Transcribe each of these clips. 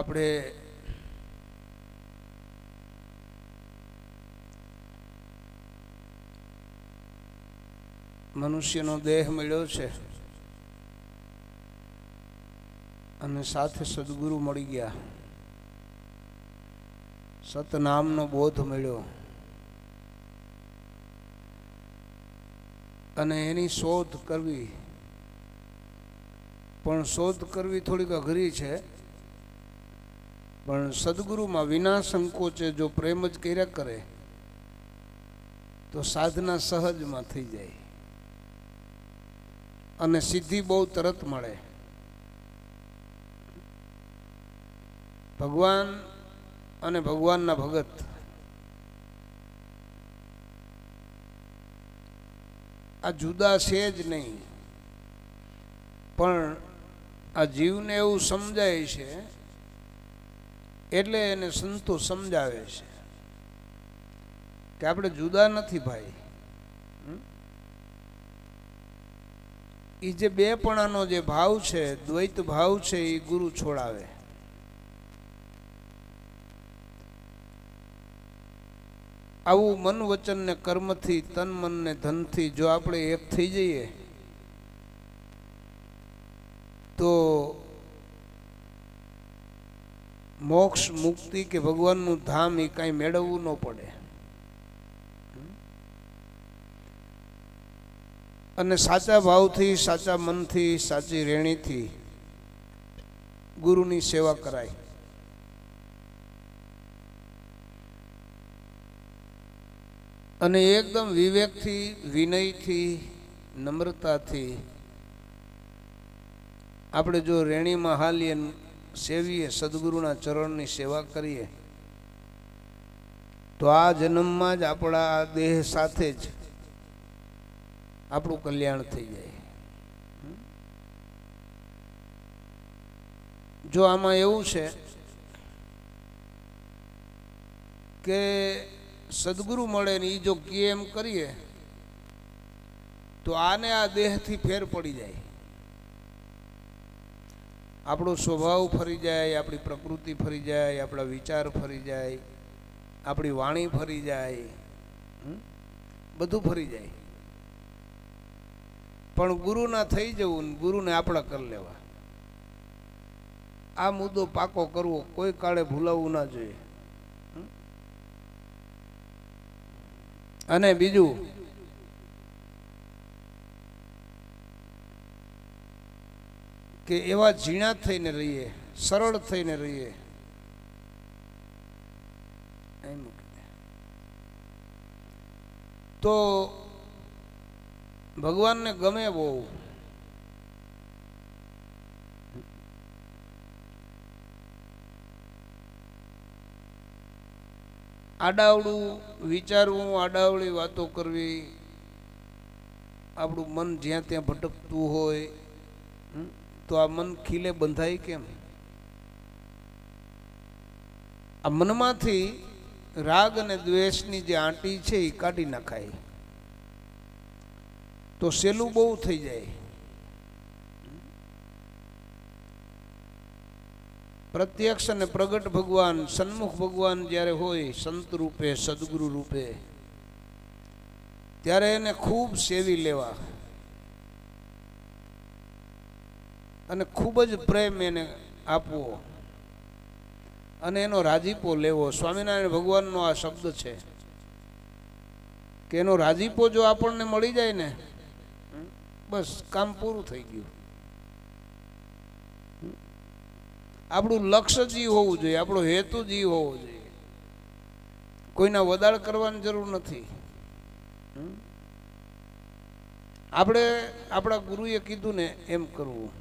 આપણે મનુષ્યનો દેહ મળ્યો છે અને સાથે સદગુરુ મળી ગયા. સતનામનો બોધ મળ્યો. અને એની શોધ કરવી. પણ શોધ કરવી થોડીક અઘરી છે. પણ સદગુરુમાં વિના સંકોચે જો પ્રેમ જ કર્યા કરે, તો સાધના સહજમાં થઈ જાય. અને સિદ્ધિ બહુ તરત મળે. ભગવાન અને ભગવાનના ભગત આ જુદા છે જ નહીં. પણ આ જીવને એવું સમજાય છે એટલે એને સંતો સમજાવે છે કે આપણે જુદા નથી ભાઈ. એ જે બેપણાનો જે ભાવ છે, દ્વૈત ભાવ છે એ ગુરુ છોડાવે. આવું મન વચન ને કર્મથી, તન મન ને ધનથી જો આપણે એક થઈ જઈએ, તો મોક્ષ, મુક્તિ કે ભગવાનનું ધામ એ કાંઈ મેળવવું ન પડે. અને સાચા ભાવથી, સાચા મનથી, સાચી રેણીથી ગુરુની સેવા કરાય. અને એકદમ વિવેકથી, વિનયથી, નમ્રતાથી આપણે જો રેણીમાં હાલીએ સેવીએ, સદગુરુના ચરણની સેવા કરીએ, તો આ જન્મમાં જ આપણા દેહ સાથે જ આપણું કલ્યાણ થઈ જાય. જો આમાં એવું છે કે સદગુરુ મળે ને એ જો કે એમ કરીએ, તો આને આ દેહથી ફેર પડી જાય. આપણો સ્વભાવ ફરી જાય, આપણી પ્રકૃતિ ફરી જાય, આપણા વિચાર ફરી જાય, આપણી વાણી ફરી જાય બધું ફરી જાય. પણ ગુરુના થઈ જવું ને ગુરુને આપણા કરી લેવા. આ મુદ્દો પાકો કરવો કોઈ કાળે ભૂલાવવું ના જોઈએ. અને બીજું કે એવા ઝીણા થઈને રહીએ, સરળ થઈને રહીએ. તો ભગવાનને ગમે બહુ. આડાવડું વિચારવું, આડાવડી વાતો કરવી, આપણું મન જ્યાં ત્યાં ભટકતું હોય તો આ મન ખીલે બંધાય કેમ? આ મનમાંથી રાગ અને દ્વેષની જે આંટી છે એ કાઢી નાખાય. તો સેલું બહુ થઈ જાય. પ્રત્યક્ષ અને પ્રગટ ભગવાન, સન્મુખ ભગવાન જ્યારે હોય, સંત રૂપે, સદગુરુ રૂપે, ત્યારે એને ખૂબ સેવી લેવા. અને ખૂબ જ પ્રેમ એને આપવો. અને એનો રાજીપો લેવો. સ્વામિનારાયણ ભગવાનનો આ શબ્દ છે કે એનો રાજીપો જો આપણને મળી જાય ને બસ કામ પૂરું થઈ ગયું. આપણું લક્ષ્ય જી હોવું જોઈએ, આપણો હેતુ જી હોવો જોઈએ. કોઈના વદાળ કરવાની જરૂર નથી. આપણે આપણા ગુરુએ કીધું ને એમ કરવું.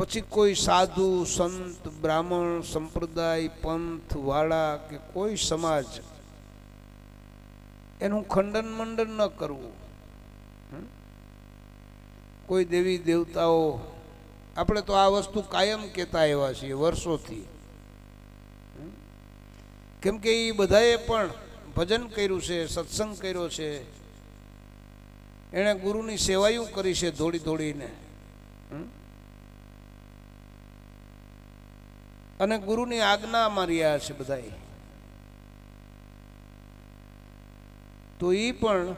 પછી કોઈ સાધુ, સંત, બ્રાહ્મણ, સંપ્રદાય, પંથ વાળા કે કોઈ સમાજ એનું ખંડન મંડન ન કરવું. કોઈ દેવી દેવતાઓ, આપણે તો આ વસ્તુ કાયમ કહેતા આવ્યા છીએ વર્ષોથી. કેમ કે એ બધાએ પણ ભજન કર્યું છે, સત્સંગ કર્યો છે. એણે ગુરુની સેવાયું કરી છે દોડી દોડીને અને ગુરુની આજ્ઞામાં રહ્યા છે બધાય તો એ પણ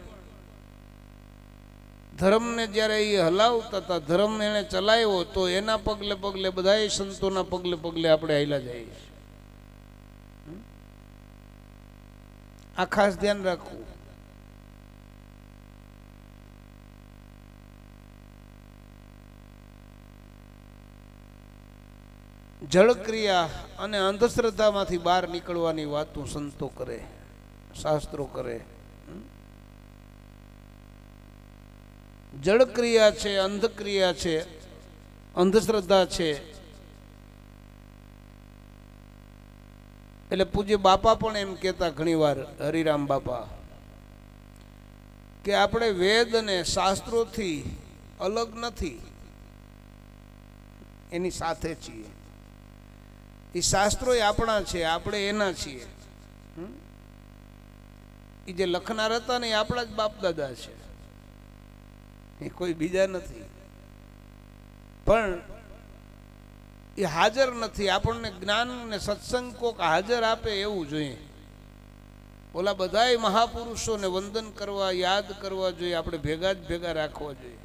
ધર્મને જ્યારે એ હલાવતા હતા, ધર્મ એને ચલાવ્યો, તો એના પગલે પગલે બધાય સંતોના પગલે પગલે આપણે હાલ્યા જઈએ આ ખાસ ધ્યાન રાખવું. જળક્રિયા અને અંધશ્રદ્ધામાંથી બહાર નીકળવાની વાતો સંતો કરે, શાસ્ત્રો કરે. જળક્રિયા છે, અંધક્રિયા છે, અંધશ્રદ્ધા છે. એટલે પૂજ્ય બાપા પણ એમ કહેતા ઘણીવાર, હરિરામ બાપા, કે આપણે વેદ અને શાસ્ત્રોથી અલગ નથી. એની સાથે છીએ. એ શાસ્ત્રો આપણા છે, આપણે એના છીએ. એ જે લખનાર હતા ને એ આપણા જ બાપ દાદા છે. એ કોઈ બીજા નથી. પણ એ હાજર નથી. આપણને જ્ઞાન ને સત્સંગ કોક હાજર આપે એવું જોઈએ. ઓલા બધાય મહાપુરુષોને વંદન કરવા, યાદ કરવા જોઈએ. આપણે ભેગા જ ભેગા રાખવા જોઈએ.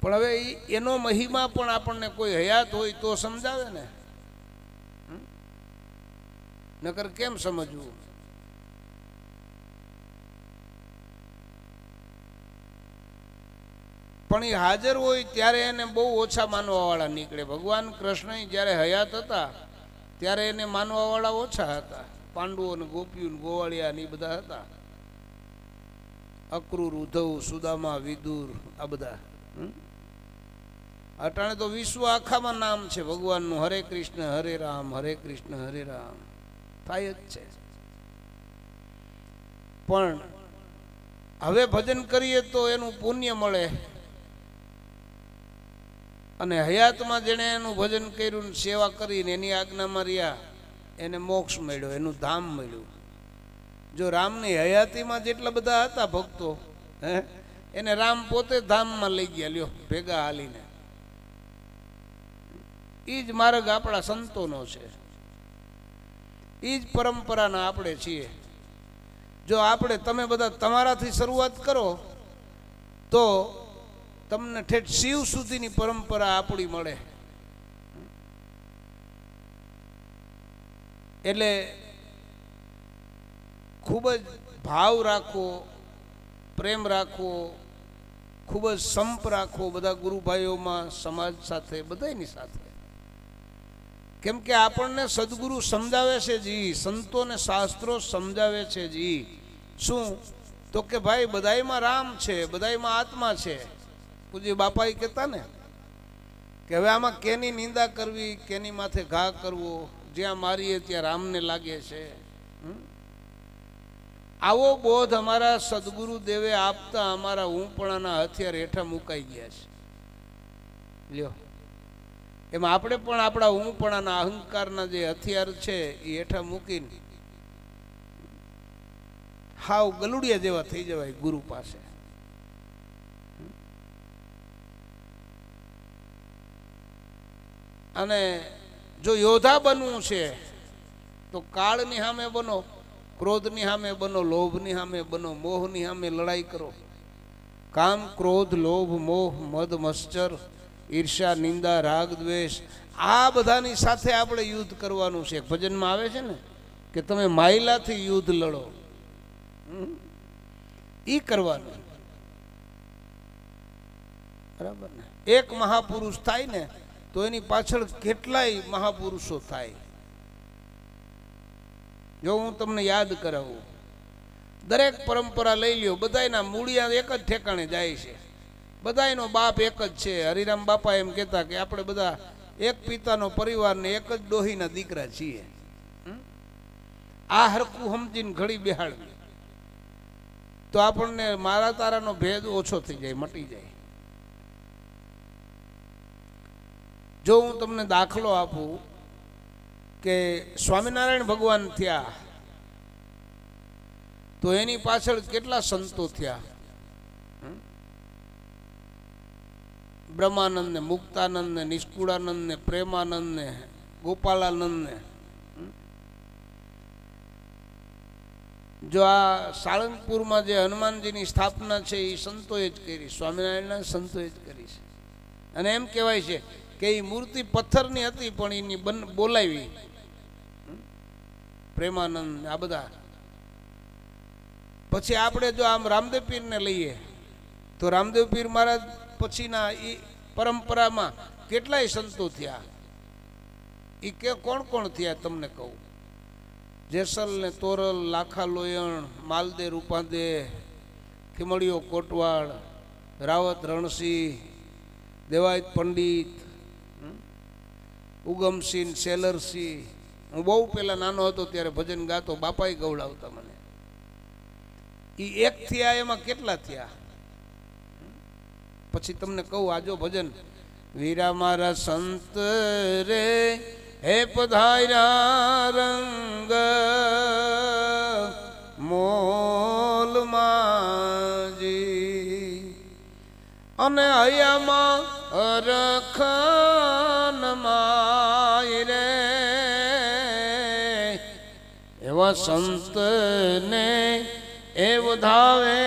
પણ હવે એનો મહિમા પણ આપણને કોઈ હયાત હોય તો સમજાવે ને? નકર કેમ સમજવું? પણ એ હાજર હોય ત્યારે એને બહુ ઓછા માનવાવાળા નીકળે. ભગવાન કૃષ્ણ જ્યારે હયાત હતા, ત્યારે એને માનવાવાળા ઓછા હતા. પાંડવો ને ગોપીઓ ને ગોવાળિયા ને એ બધા હતા. અક્રૂર, ઉદ્ધવ, સુદામા, વિદુર આ બધા. અટાણે તો વિશ્વ આખામાં નામ છે. ભગવાનનું હરે કૃષ્ણ, હરે રામ, હરે કૃષ્ણ, હરે રામ. થાય જ છે. પણ હવે ભજન કરીએ તો એનું પુણ્ય મળે. અને હયાતમાં જેણે એનું ભજન કર્યું સેવા કરીને એની આજ્ઞામાં રહ્યા, એને મોક્ષ મળ્યો, એનું ધામ મળ્યું. જો રામની હયાતીમાં જેટલા બધા હતા ભક્તો, હે, એને રામ પોતે ધામમાં લઈ ગયા, લ્યો, ભેગા હાલીને. એ જ માર્ગ આપણા સંતોનો છે. એ જ પરંપરાના આપણે છીએ. જો આપણે તમે બધા તમારાથી શરૂઆત કરો, તો તમને ઠેઠ શિવ સુધીની પરંપરા આપણી મળે. એટલે ખૂબ જ ભાવ રાખવો પ્રેમ રાખવો ખૂબ જ સંપ રાખવો બધા ગુરુભાઈઓમાં સમાજ સાથે બધાની સાથે. કેમ કે આપણને સદગુરુ સમજાવે છે જી સંતોને શાસ્ત્રો સમજાવે છે જી. શું? તો કે ભાઈ, બધાયમાં રામ છે, બધાયમાં આત્મા છે. પૂજી બાપાએ કહેતા ને કે હવે આમાં કેની નિંદા કરવી, કેની માથે ઘા કરવો? જ્યાં મારીએ ત્યાં રામને લાગે છે. આવો બોધ અમારા સદગુરુ દેવે આપતા અમારા ઊંપણાના હથિયાર હેઠા મુકાઈ ગયા છે. લ્યો. એમાં આપણે પણ આપણા ઊંપણાના અહંકારના જે હથિયાર છે એ હેઠા મૂકીને હાવ ગલુડિયા જેવા થઈ જવાય ગુરુ પાસે. અને જો યોદ્ધા બનવું છે, તો કાળની સામે બનો, ક્રોધની સામે બનો, લોભની સામે બનો, મોહની સામે લડાઈ કરો. કામ ક્રોધ, લોભ, મોહ, મદ મશ્ચર ઈર્ષા, નિંદા, રાગ, દ્વેષ, આ બધાની સાથે આપણે યુદ્ધ કરવાનું છે. ભજનમાં આવે છે ને કે તમે માયલાથી યુદ્ધ લડો. એ કરવાનું. બરાબર ને? એક મહાપુરુષ થાય ને તો એની પાછળ કેટલાય મહાપુરુષો થાય. જો હું તમને યાદ કરાવું. દરેક પરંપરા લઈ લ્યો, બધાયના મૂળિયા એક જ ઠેકાણે જાય છે. બધાયનો બાપ એક જ છે. હરિરામ બાપા એમ કહેતા કે આપણે બધા એક પિતાનો પરિવારને એક જ ડોહીના દીકરા છીએ. આ હરકું સમજીને ઘડી બેહાડવી. તો આપણને મારા તારાનો ભેદ ઓછો થઈ જાય, મટી જાય. જો હું તમને દાખલો આપું કે સ્વામિનારાયણ ભગવાન થયા, તો એની પાછળ કેટલા સંતો થયા? બ્રહ્માનંદ ને મુક્તાનંદ ને નિષ્કુળાનંદ ને પ્રેમાનંદ ને ગોપાલાનંદ ને જો આ સાળંગપુરમાં જે હનુમાનજીની સ્થાપના છે એ સંતોએ જ કરી, સ્વામિનારાયણના સંતોએ જ કરી છે. અને એમ કહેવાય છે કે એ મૂર્તિ પથ્થરની હતી, પણ એની બન, બોલાવી. પ્રેમાનંદ, આ બધા. પછી આપણે જો આમ રામદેવ પીરને લઈએ, તો રામદેવ પીર મહારાજ પછીના એ પરંપરામાં કેટલાય સંતો થયા? એ કે કોણ કોણ થયા તમને કહું? જેસલ ને તોરલ, લાખા લોયણ માલદે રૂપાદે ખીમળીઓ કોટવાડ રાવત રણસિંહ, દેવાયત પંડિત? ઉગમસિંહ, સેલરસિંહ. હું બહુ પહેલાં નાનો હતો ત્યારે ભજન ગાતો, બાપાએ ગવડાવતા મને. એ એક થયા, એમાં કેટલા થયા? પછી તમને કહું, આજો ભજન. વીરા મારા સંત રે, હે પધાર્યા રંગ મોલ માજી અને હૈયામાં રખન માય રે, એવા સંતને એ વધાવે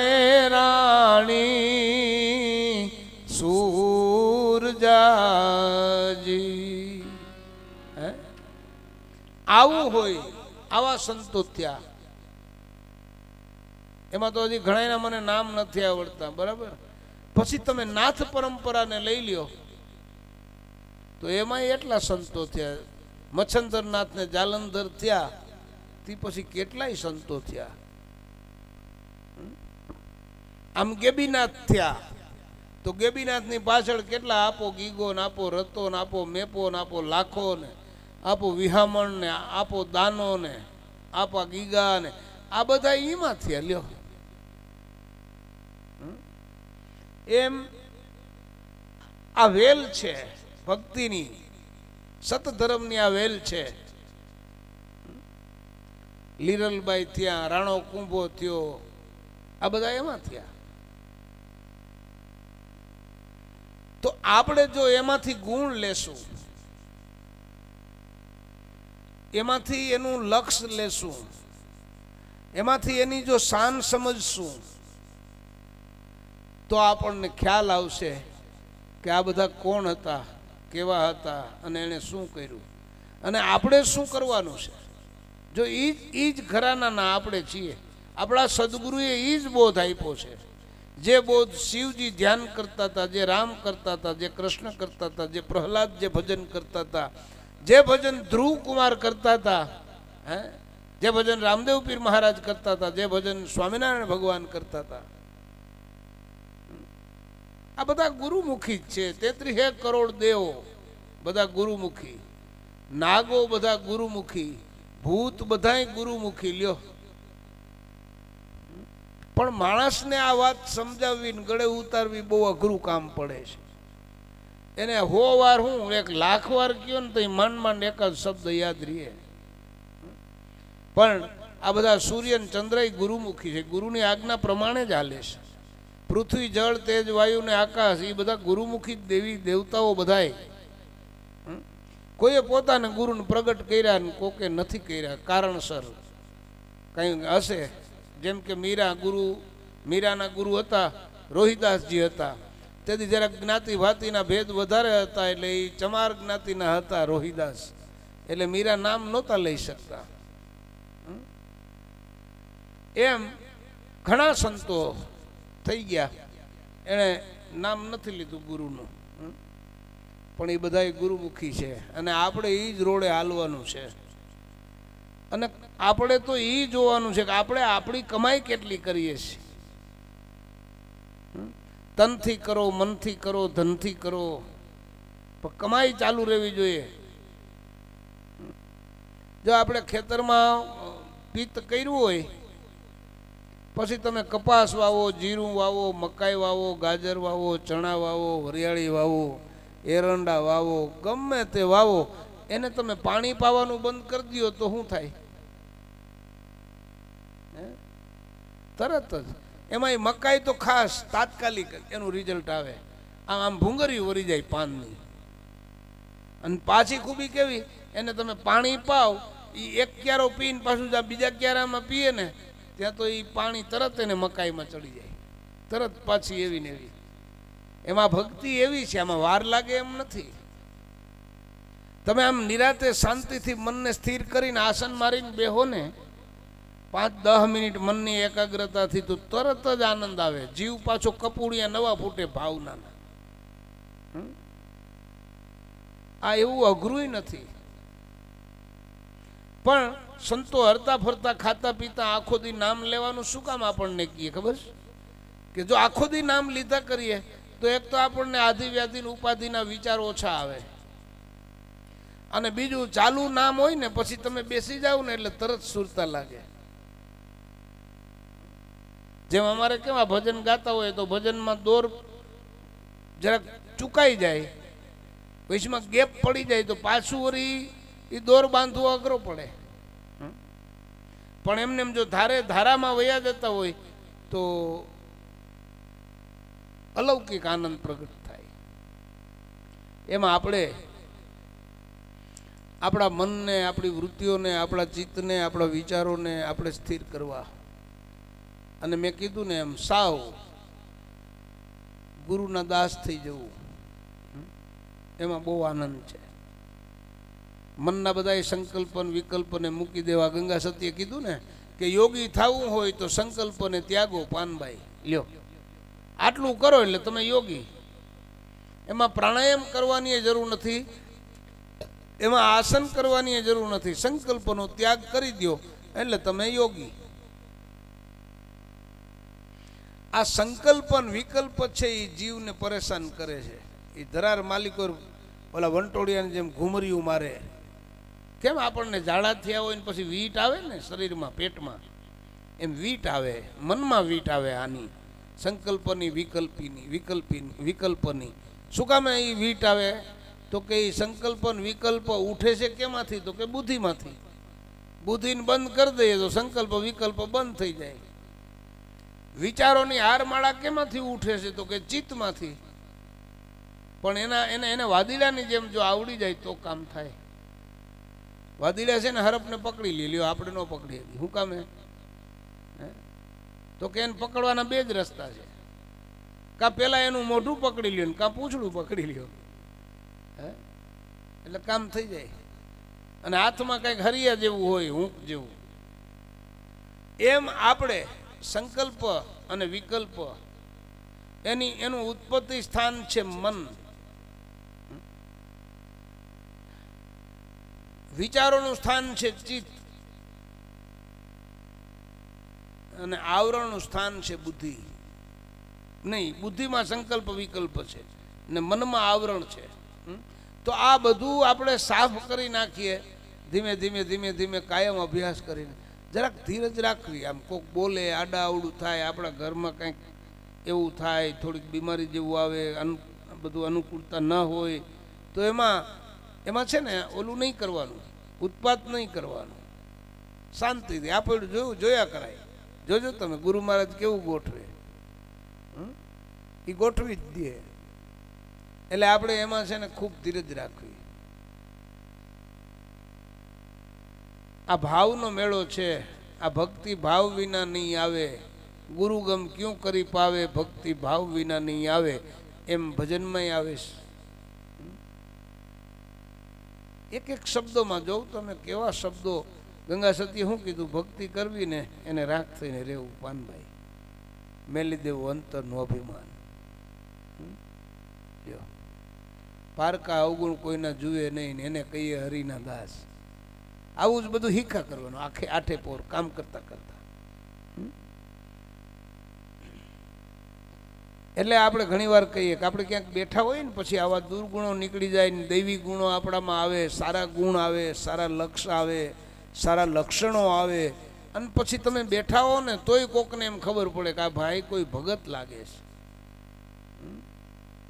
રાણી આવું હોય, આવા સંતો થયા. એમાં તો હજી ઘણા મને નામ નથી આવડતા, બરાબર? પછી તમે નાથ પરંપરાને લઈ લ્યો, તો એમાં એટલા સંતો થયા. મચ્છંદરનાથ ને જાલંધર થયા, તે પછી કેટલાય સંતો થયા? આમ ગેબીનાથ થયા. તો ગેબીનાથની પાછળ કેટલા આપો ગીગો ને આપો રતો ને આપો મેપો ને આપો લાખો ને આપો વિહામણ ને આપો દાનો ને આપા ગીગા ને આ બધા એમાં થયા લ્યો? એમ આ વેલ છે, ભક્તિની, સતધર્મની આ વેલ છે. લીરલબાઈ થયા, રાણો કુંભો થયો, આ બધા એમાં થયા તો આપણે જો એમાંથી ગુણ લેશું એમાંથી એનું લક્ષ્ય લેશું. એમાંથી એની જો શાન સમજશું, તો આપણને ખ્યાલ આવશે કે આ બધા કોણ હતા, કેવા હતા, અને એણે શું કર્યું. અને આપણે શું કરવાનું છે? જો એ જ એ જ ઘરાનાના આપણે છીએ. આપણા સદગુરુએ એ જ બોધ આપ્યો છે. જે બોધ શિવજી ધ્યાન કરતા હતા, જે રામ કરતા હતા, જે કૃષ્ણ કરતા હતા, જે પ્રહલાદ જે ભજન કરતા હતા જે ભજન ધ્રુવ કુમાર કરતા હતા, હે? જે ભજન રામદેવ પીર મહારાજ કરતા હતા, જે ભજન સ્વામિનારાયણ ભગવાન કરતા હતા. આ બધા ગુરુમુખી જ છે. તેત્રીસ કરોડ દેવો, બધા ગુરુમુખી. નાગો બધા ગુરુમુખી. ભૂત બધાય ગુરુમુખી, લ્યો. પણ માણસને આ વાત સમજાવવી ગળે ઉતારવી બહુ અઘરું કામ પડે છે. એને હો વાર હું એક લાખ વાર કયો ને તો એ માંડ એક જ શબ્દ યાદ રહે. પણ આ બધા સૂર્ય અને ચંદ્ર ગુરુમુખી છે. ગુરુની આજ્ઞા પ્રમાણે જ હાલે છે. પૃથ્વી, જળ, તેજ, વાયુ ને આકાશ એ બધા ગુરુમુખી દેવી દેવતાઓ હમ? કોઈએ પોતાને ગુરુને પ્રગટ કર્યા ને કોકે નથી કર્યા, કારણસર કંઈ હશે? જેમ કે મીરા ગુરુ, મીરાના ગુરુ હતા, રોહિદાસજી હતા. તેથી જરાક જ્ઞાતિ ભાતિના ભેદ વધારે હતા એટલે એ ચમાર જ્ઞાતિના હતા રોહિદાસ. એટલે મીરા નામ નહોતા લઈ શકતા? એમ ઘણા સંતો થઈ ગયા. એણે નામ નથી લીધું ગુરુનું? પણ એ બધા ગુરુમુખી છે. અને આપણે એ જ રોડે હાલવાનું છે. અને આપણે તો એ જોવાનું છે કે આપણે આપણી કમાઈ કેટલી કરીએ છીએ? તનથી કરો, મનથી કરો, ધનથી કરો. પણ કમાઈ ચાલુ રહેવી જોઈએ. જો આપણે ખેતરમાં પિત્ત કર્યું હોય, પછી તમે કપાસ વાવો, જીરું વાવો, મકાઈ વાવો, ગાજર વાવો, ચણા વાવો, વરિયાળી વાવો, એરંડા વાવો, ગમે તે વાવો, એને તમે પાણી પાવાનું બંધ કરી દો તો શું થાય? તરત જ. એમાં મકાઈ તો ખાસ તાત્કાલિક એનું રિઝલ્ટ આવે. આમ આમ ભૂંગરી વરી જાય પાનની. અને પાછી ખૂબી કેવી? એને તમે પાણી પાવ એ એક ક્યારો પીને પાછું જ્યાં બીજા ક્યારામાં પીએ ને, ત્યાં તો એ પાણી તરત એને મકાઈમાં ચડી જાય. તરત પાછી એવી ને એવી. એમાં ભક્તિ એવી છે, આમાં વાર લાગે એમ નથી. તમે આમ નિરાતે શાંતિથી મનને સ્થિર કરીને આસન મારીને બેહો ને પાંચ દસ મિનિટ મનની એકાગ્રતાથી તો તરત જ આનંદ આવે. જીવ પાછો કપૂડિયા નવા ફૂટે ભાવનાના? આ એવું અઘરું નથી. પણ સંતો હરતા ફરતા ખાતા પીતા આખો દી નામ લેવાનું શું કામ આપણને કહીએ, ખબર છે? કે જો આખો દી નામ લીધા કરીએ, તો એક તો આપણને આધિ વ્યાધિ ઉપાધિના વિચારો ઓછા આવે. અને બીજું, ચાલુ નામ હોય ને, પછી તમે બેસી જાઓ ને એટલે તરત સુરતા લાગે. જેમ અમારે કેવા ભજન ગાતા હોય તો ભજનમાં દોર જરાક ચૂકાઈ જાય વચમાં ગેપ પડી જાય તો પાછું વળી એ દોર બાંધવો અઘરો પડે? પણ એમને એમ જો ધારે ધારામાં વયા જતા હોય તો અલૌકિક આનંદ પ્રગટ થાય એમાં આપણે આપણા મનને, આપણી વૃત્તિઓને, આપણા ચિત્તને, આપણા વિચારોને આપણે સ્થિર કરવા અને મેં કીધું ને એમ, સાવ, ગુરુના દાસ થઈ જવું. એમાં બહુ આનંદ છે. મનના બધા સંકલ્પન, વિકલ્પને મૂકી દેવા ગંગા સત્યે કીધું ને કે યોગી થવું હોય તો સંકલ્પને ત્યાગો પાનભાઈ લ્યો. આટલું કરો એટલે તમે યોગી. એમાં પ્રાણાયામ કરવાની જરૂર નથી. એમાં આસન કરવાની જરૂર નથી. સંકલ્પનો ત્યાગ કરી દો એટલે તમે યોગી. આ સંકલ્પન વિકલ્પ છે એ જીવને પરેશાન કરે છે. એ ધરાર માલિકો ઓલા વંટોળિયાની જેમ ઘૂમરિયું મારે. કેમ આપણને ઝાડા થયા હોય ને પછી વીટ આવે ને શરીરમાં, પેટમાં? એમ વીટ આવે, મનમાં વીટ આવે આની. સંકલ્પની, વિકલ્પીની વિકલ્પીની, વિકલ્પની. શું કામે એ વીટ આવે? તો કે એ સંકલ્પન વિકલ્પ ઉઠે છે કેમાંથી? તો કે બુદ્ધિમાંથી. બુદ્ધિને બંધ કરી દઈએ તો સંકલ્પ, વિકલ્પ બંધ થઈ જાય. વિચારોની હારમાળા કેમાંથી ઉઠે છે તો કે ચિત્તમાંથી? પણ એના, એને એને વાદીડાની જેમ જો આવડી જાય તો કામ થાય. વાદીડા છે ને હરપને પકડી લે, લ્યો, આપણે ન પકડી હતી શું કામે હે? તો કે એને પકડવાના બે જ રસ્તા છે. કાં પેલા એનું મોઢું પકડી લ્યો ને કાં પૂછડું પકડી લ્યો. હે? એટલે કામ થઈ જાય. અને હાથમાં કંઈક હરિયા જેવું હોય, હું જેવું. એમ આપણે સંકલ્પ અને વિકલ્પ. એની, એનું ઉત્પત્તિ સ્થાન છે મન. વિચારોનું સ્થાન છે ચિત્ત. અને આવરણનું સ્થાન છે બુદ્ધિ. નહીં, બુદ્ધિમાં સંકલ્પ, વિકલ્પ છે. ને મનમાં આવરણ છે? તો આ બધું આપણે સાફ કરી નાખીએ. ધીમે ધીમે ધીમે ધીમે કાયમ અભ્યાસ કરીને. જરાક ધીરજ રાખવી. આમ કોક બોલે આડાઅવડું થાય, આપણા ઘરમાં કંઈક એવું થાય, થોડીક બીમારી જેવું આવે બધું અનુકૂળતા ન હોય, તો એમાં એમાં છે ને, ઓલું નહીં કરવાનું. ઉત્પાત નહીં કરવાનું. શાંતિથી. આપણે જોયું? જોયા કરાય. જોજો તમે, ગુરુ મહારાજ કેવું ગોઠવે? એ ગોઠવી જ દે. એટલે આપણે એમાં છે ને, ખૂબ ધીરજ રાખવી. આ ભાવનો મેળો છે. આ ભક્તિ ભાવ વિના નહીં આવે. ગુરુગમ ક્યું કરી પાવે, ભક્તિ ભાવ વિના નહીં આવે. એમ ભજનમાં આવીશ એક એક શબ્દોમાં જોઉં તમે કેવા શબ્દો, ગંગા સતી શું કીધું? ભક્તિ કરવી ને એને રાખ થઈને રહેવું, પાનભાઈ. મેલી દેવું અંતરનું અભિમાન. પારકા અવગુણ કોઈના જુએ નહીં એને કહીએ હરિના દાસ. આવું જ બધું હીખા કરવાનું, આખે આઠે પોર, કામ કરતા કરતા? એટલે આપણે ઘણીવાર કહીએ કે આપણે ક્યાંક બેઠા હોય ને પછી આવા દુર્ગુણો નીકળી જાય ને દૈવી ગુણો આપણામાં આવે, સારા ગુણ આવે, સારા લક્ષ આવે, સારા લક્ષણો આવે, અને પછી તમે બેઠા હો ને તોય કોકને એમ ખબર પડે કે આ ભાઈ કોઈ ભગત લાગે છે.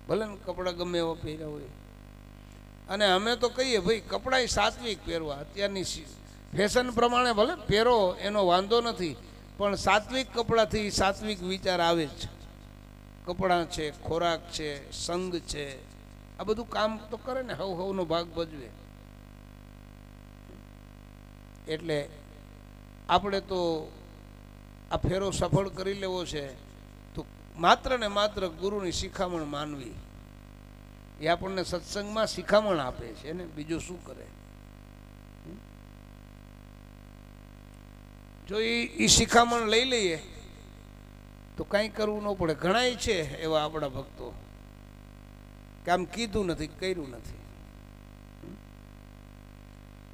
ભલે ને કપડાં ગમે એવા પહેર્યા હોય. અને અમે તો કહીએ, ભાઈ કપડાં સાત્વિક પહેરવા, અત્યારની ફેશન પ્રમાણે ભલે પહેરો, એનો વાંધો નથી, પણ સાત્વિક કપડાથી સાત્વિક વિચાર આવે જ કપડાં છે, ખોરાક છે, સંગ છે, આ બધું કામ તો કરે ને, હવ હવનો ભાગ ભજવે. એટલે આપણે તો આ ફેરો સફળ કરી લેવો છે, તો માત્ર ને માત્ર ગુરુની શિખામણ માનવી. એ આપણને સત્સંગમાં શિખામણ આપે છે ને? બીજું શું કરે? જો એ શિખામણ લઈ લઈએ, તો કાંઈ કરવું ન પડે. ઘણાય છે એવા આપણા ભક્તો કે આમ કીધું નથી, કર્યું નથી.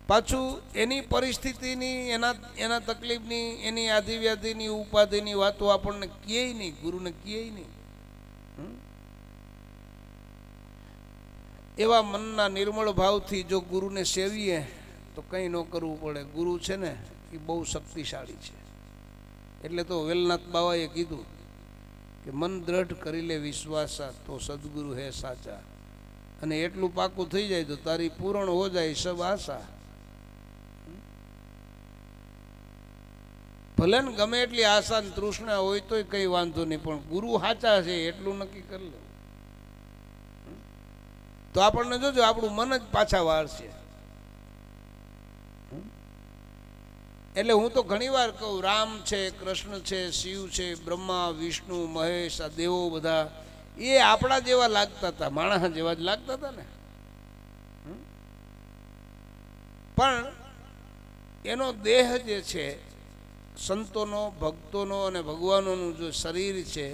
પાછું એની પરિસ્થિતિની, એના એના તકલીફની, એની આધિવ્યાધિની, ઉપાધિની વાતો આપણને ક્યાંય નહીં, ગુરુને ક્યાંય નહીં. એવા મનના નિર્મળ ભાવથી જો ગુરુને સેવીએ, તો કંઈ ન કરવું પડે. ગુરુ છે ને, એ બહુ શક્તિશાળી છે. એટલે તો વેલનાથ બાવાએ કીધું કે મન દ્રઢ કરી લે વિશ્વાસા તો સદગુરુ હે સાચા. અને એટલું પાકું થઈ જાય તો તારી પૂરણ હો જાય સબ આશા. ભલે ને ગમે એટલી આશા ને તૃષ્ણા હોય તોય કંઈ વાંધો નહીં, પણ ગુરુ સાચા છે, એટલું નક્કી કરી લે. તો આપણને જોજો, આપણું મન જ પાછા વાળશે એટલે હું તો ઘણી વાર કહું, રામ છે, કૃષ્ણ છે, શિવ છે, બ્રહ્મા, વિષ્ણુ, મહેશ, આ દેવો બધા, એ આપણા જેવા લાગતા હતા, માણસ જેવા જ લાગતા હતા ને. પણ એનો દેહ જે છે, સંતોનો, ભક્તોનો અને ભગવાનોનું જો શરીર છે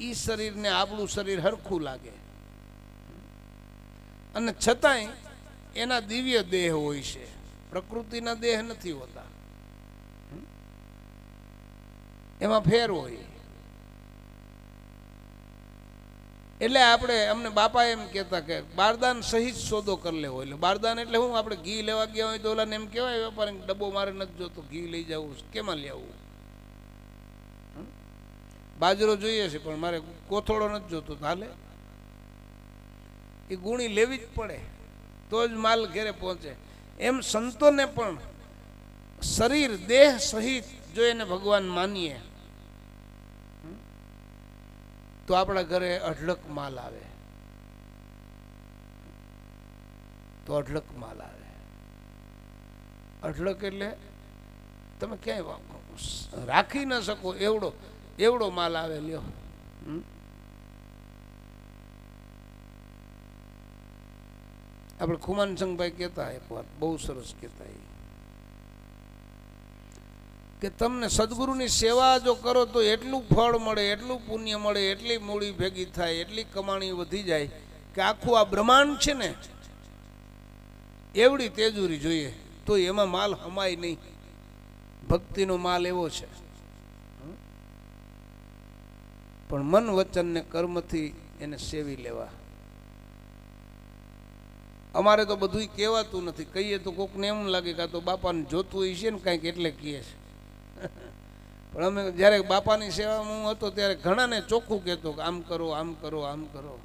એ શરીરને આપણું શરીર હરખું લાગે. અને છતાંય એના દિવ્ય દેહ હોય છે. પ્રકૃતિના દેહ નથી હોતા. એમાં ફેર હોય. એટલે આપણે અમને બાપા એમ કહેતા કે બારદાન સહિત સોદો કરી લેવો. એટલે બારદાન એટલે હું, આપણે ઘી લેવા ગયા હોય તો ઓલાને એમ કહેવાય વેપારી ડબ્બો મારે નથી જોતો, ઘી લઈ જવું કેમાં લેવું બાજરો જોઈએ છે, પણ મારે કોથળો નથી જોતો. હાલે? એ ગુણી લેવી જ પડે. તો જ માલ ઘેરે પહોંચે. એમ સંતોને પણ શરીર, દેહ સહિત જો એને ભગવાન માનીએ, તો આપણા ઘરે અઢળક માલ આવે. તો અઢળક માલ આવે. અઢળક એટલે તમે ક્યાંય રાખી ન શકો. એવડો એવડો માલ આવે લ્યો. આપણે ખુમાનસંગભાઈ કહેતા એક વાત બહુ સરસ કહેતા એ કે તમને સદગુરુની સેવા જો કરો તો એટલું ફળ મળે, એટલું પુણ્ય મળે, એટલી મૂડી ભેગી થાય, એટલી કમાણી વધી જાય કે આખું આ બ્રહ્માંડ છે ને, એવડી તેજુરી જોઈએ, તો એમાં માલ હમાય નહીં. ભક્તિનો માલ એવો છે. પણ મન વચન કર્મથી એને સેવી લેવા. અમારે તો બધું કહેવાતું નથી. કહીએ તો કોકને એમ લાગે કે તો બાપાને જોતું હોય છે ને કાંઈક એટલે કહે છે. પણ અમે જ્યારે બાપાની સેવામાં હું હતો ત્યારે ઘણાને ચોખ્ખું કહેતો કે આમ કરો આમ કરો આમ કરો.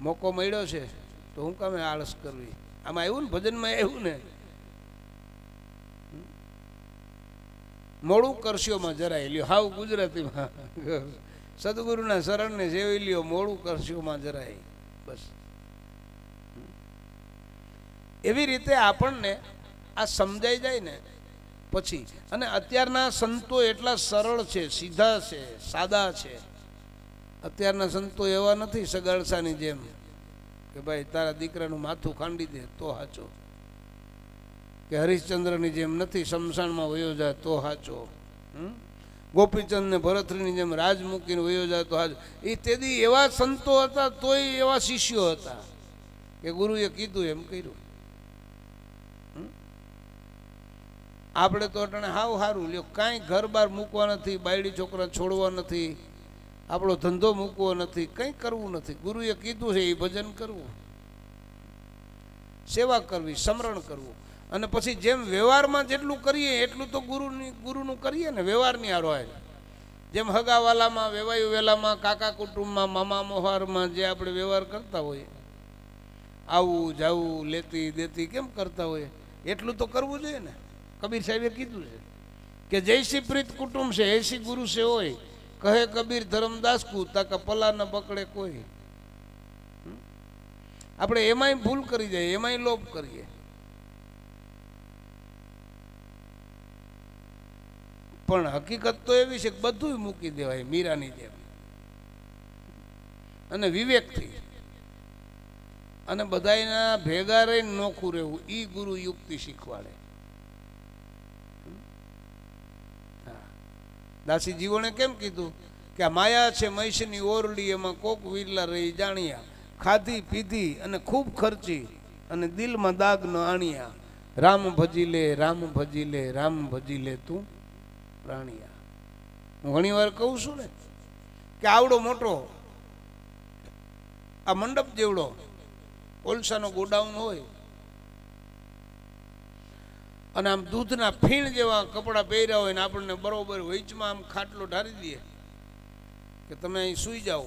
મોકો મળ્યો છે તો હું કામે આળસ કરવી. આમાં આવ્યું ને ભજનમાં આવ્યું ને. મોડું કરશ્યોમાં જરાય લ્યો. હાવ ગુજરાતીમાં. સદગુરુના શરણને જેવી લ્યો, મોડું કરશ્યોમાં જરાય. બસ. એવી રીતે આપણને આ સમજાઈ જાય ને પછી. અને અત્યારના સંતો એટલા સરળ છે, સીધા છે, સાદા છે. અત્યારના સંતો એવા નથી સગાળસાની જેમ કે ભાઈ તારા દીકરાનું માથું ખાંડી દે તો હાચો. કે હરિશ્ચંદ્રની જેમ નથી શમશાનમાં વયો જાય તો હાચો. ગોપીચંદ ને ભરતરીની જેમ રાજ મૂકીને વયો જતો તો એ તેદી એવા સંતો હતા, તોય એવા શિષ્યો હતા કે ગુરુએ કીધું એમ કર્યું. આપણે તો અટાણે હાવ સારું લ્યો. કાંઈ ઘર બહાર મૂકવા નથી, બાયડી છોકરા છોડવા નથી, આપણો ધંધો મૂકવો નથી, કંઈ કરવું નથી. ગુરુએ કીધું છે એ ભજન કરવું. સેવા કરવી, સમરણ કરવું. અને પછી જેમ વ્યવહારમાં જેટલું કરીએ, એટલું તો ગુરુની, ગુરુનું કરીએ ને, વ્યવહારની હારો જેમ હગાવાલામાં, વેવાયુ વેલામાં, કાકા કુટુંબમાં, મામા મોહારમાં જે આપણે વ્યવહાર કરતા હોઈએ આવું જાવું લેતી દેતી કેમ કરતા હોઈએ એટલું તો કરવું જોઈએ ને. કબીર સાહેબે કીધું છે કે જયસી પ્રીત કુટુંબ છે, એસી ગુરુ છે હોય, કહે કબીર ધરમદાસ કુ તાકા પલા ન પકડે કોઈ. આપણે એમાંય ભૂલ કરી જાય, એમાંય લોભ કરીએ. પણ હકીકત તો એવી છે કે બધું મૂકી દેવાય મીરાની જેમ. અને વિવેકથી. અને બધાના ભેગા રહીને નોખું રહેવું એ ગુરુ યુક્તિ શીખવાડે. દાસી જીવોને કેમ કીધું કે આ માયા છે મહીષની ઓરડી, એમાં કોક વિરલા રહી જાણ્યા. ખાધી, પીધી અને ખૂબ ખર્ચી અને દિલમાં દાગ ન આણ્યા. રામ ભજી લે, રામ ભજી લે, રામ ભજી લે તું. પ્રાણિયા હું ઘણી વાર કહું છું ને કે આવડો મોટો આ મંડપ જેવડો કોલસાનો ગોડાઉન હોય અને આમ દૂધના ફીણ જેવા કપડાં પહેર્યા હોય ને આપણને બરોબર વેચમાં આમ ખાટલો ઢારી દઈએ કે તમે અહીં સૂઈ જાઓ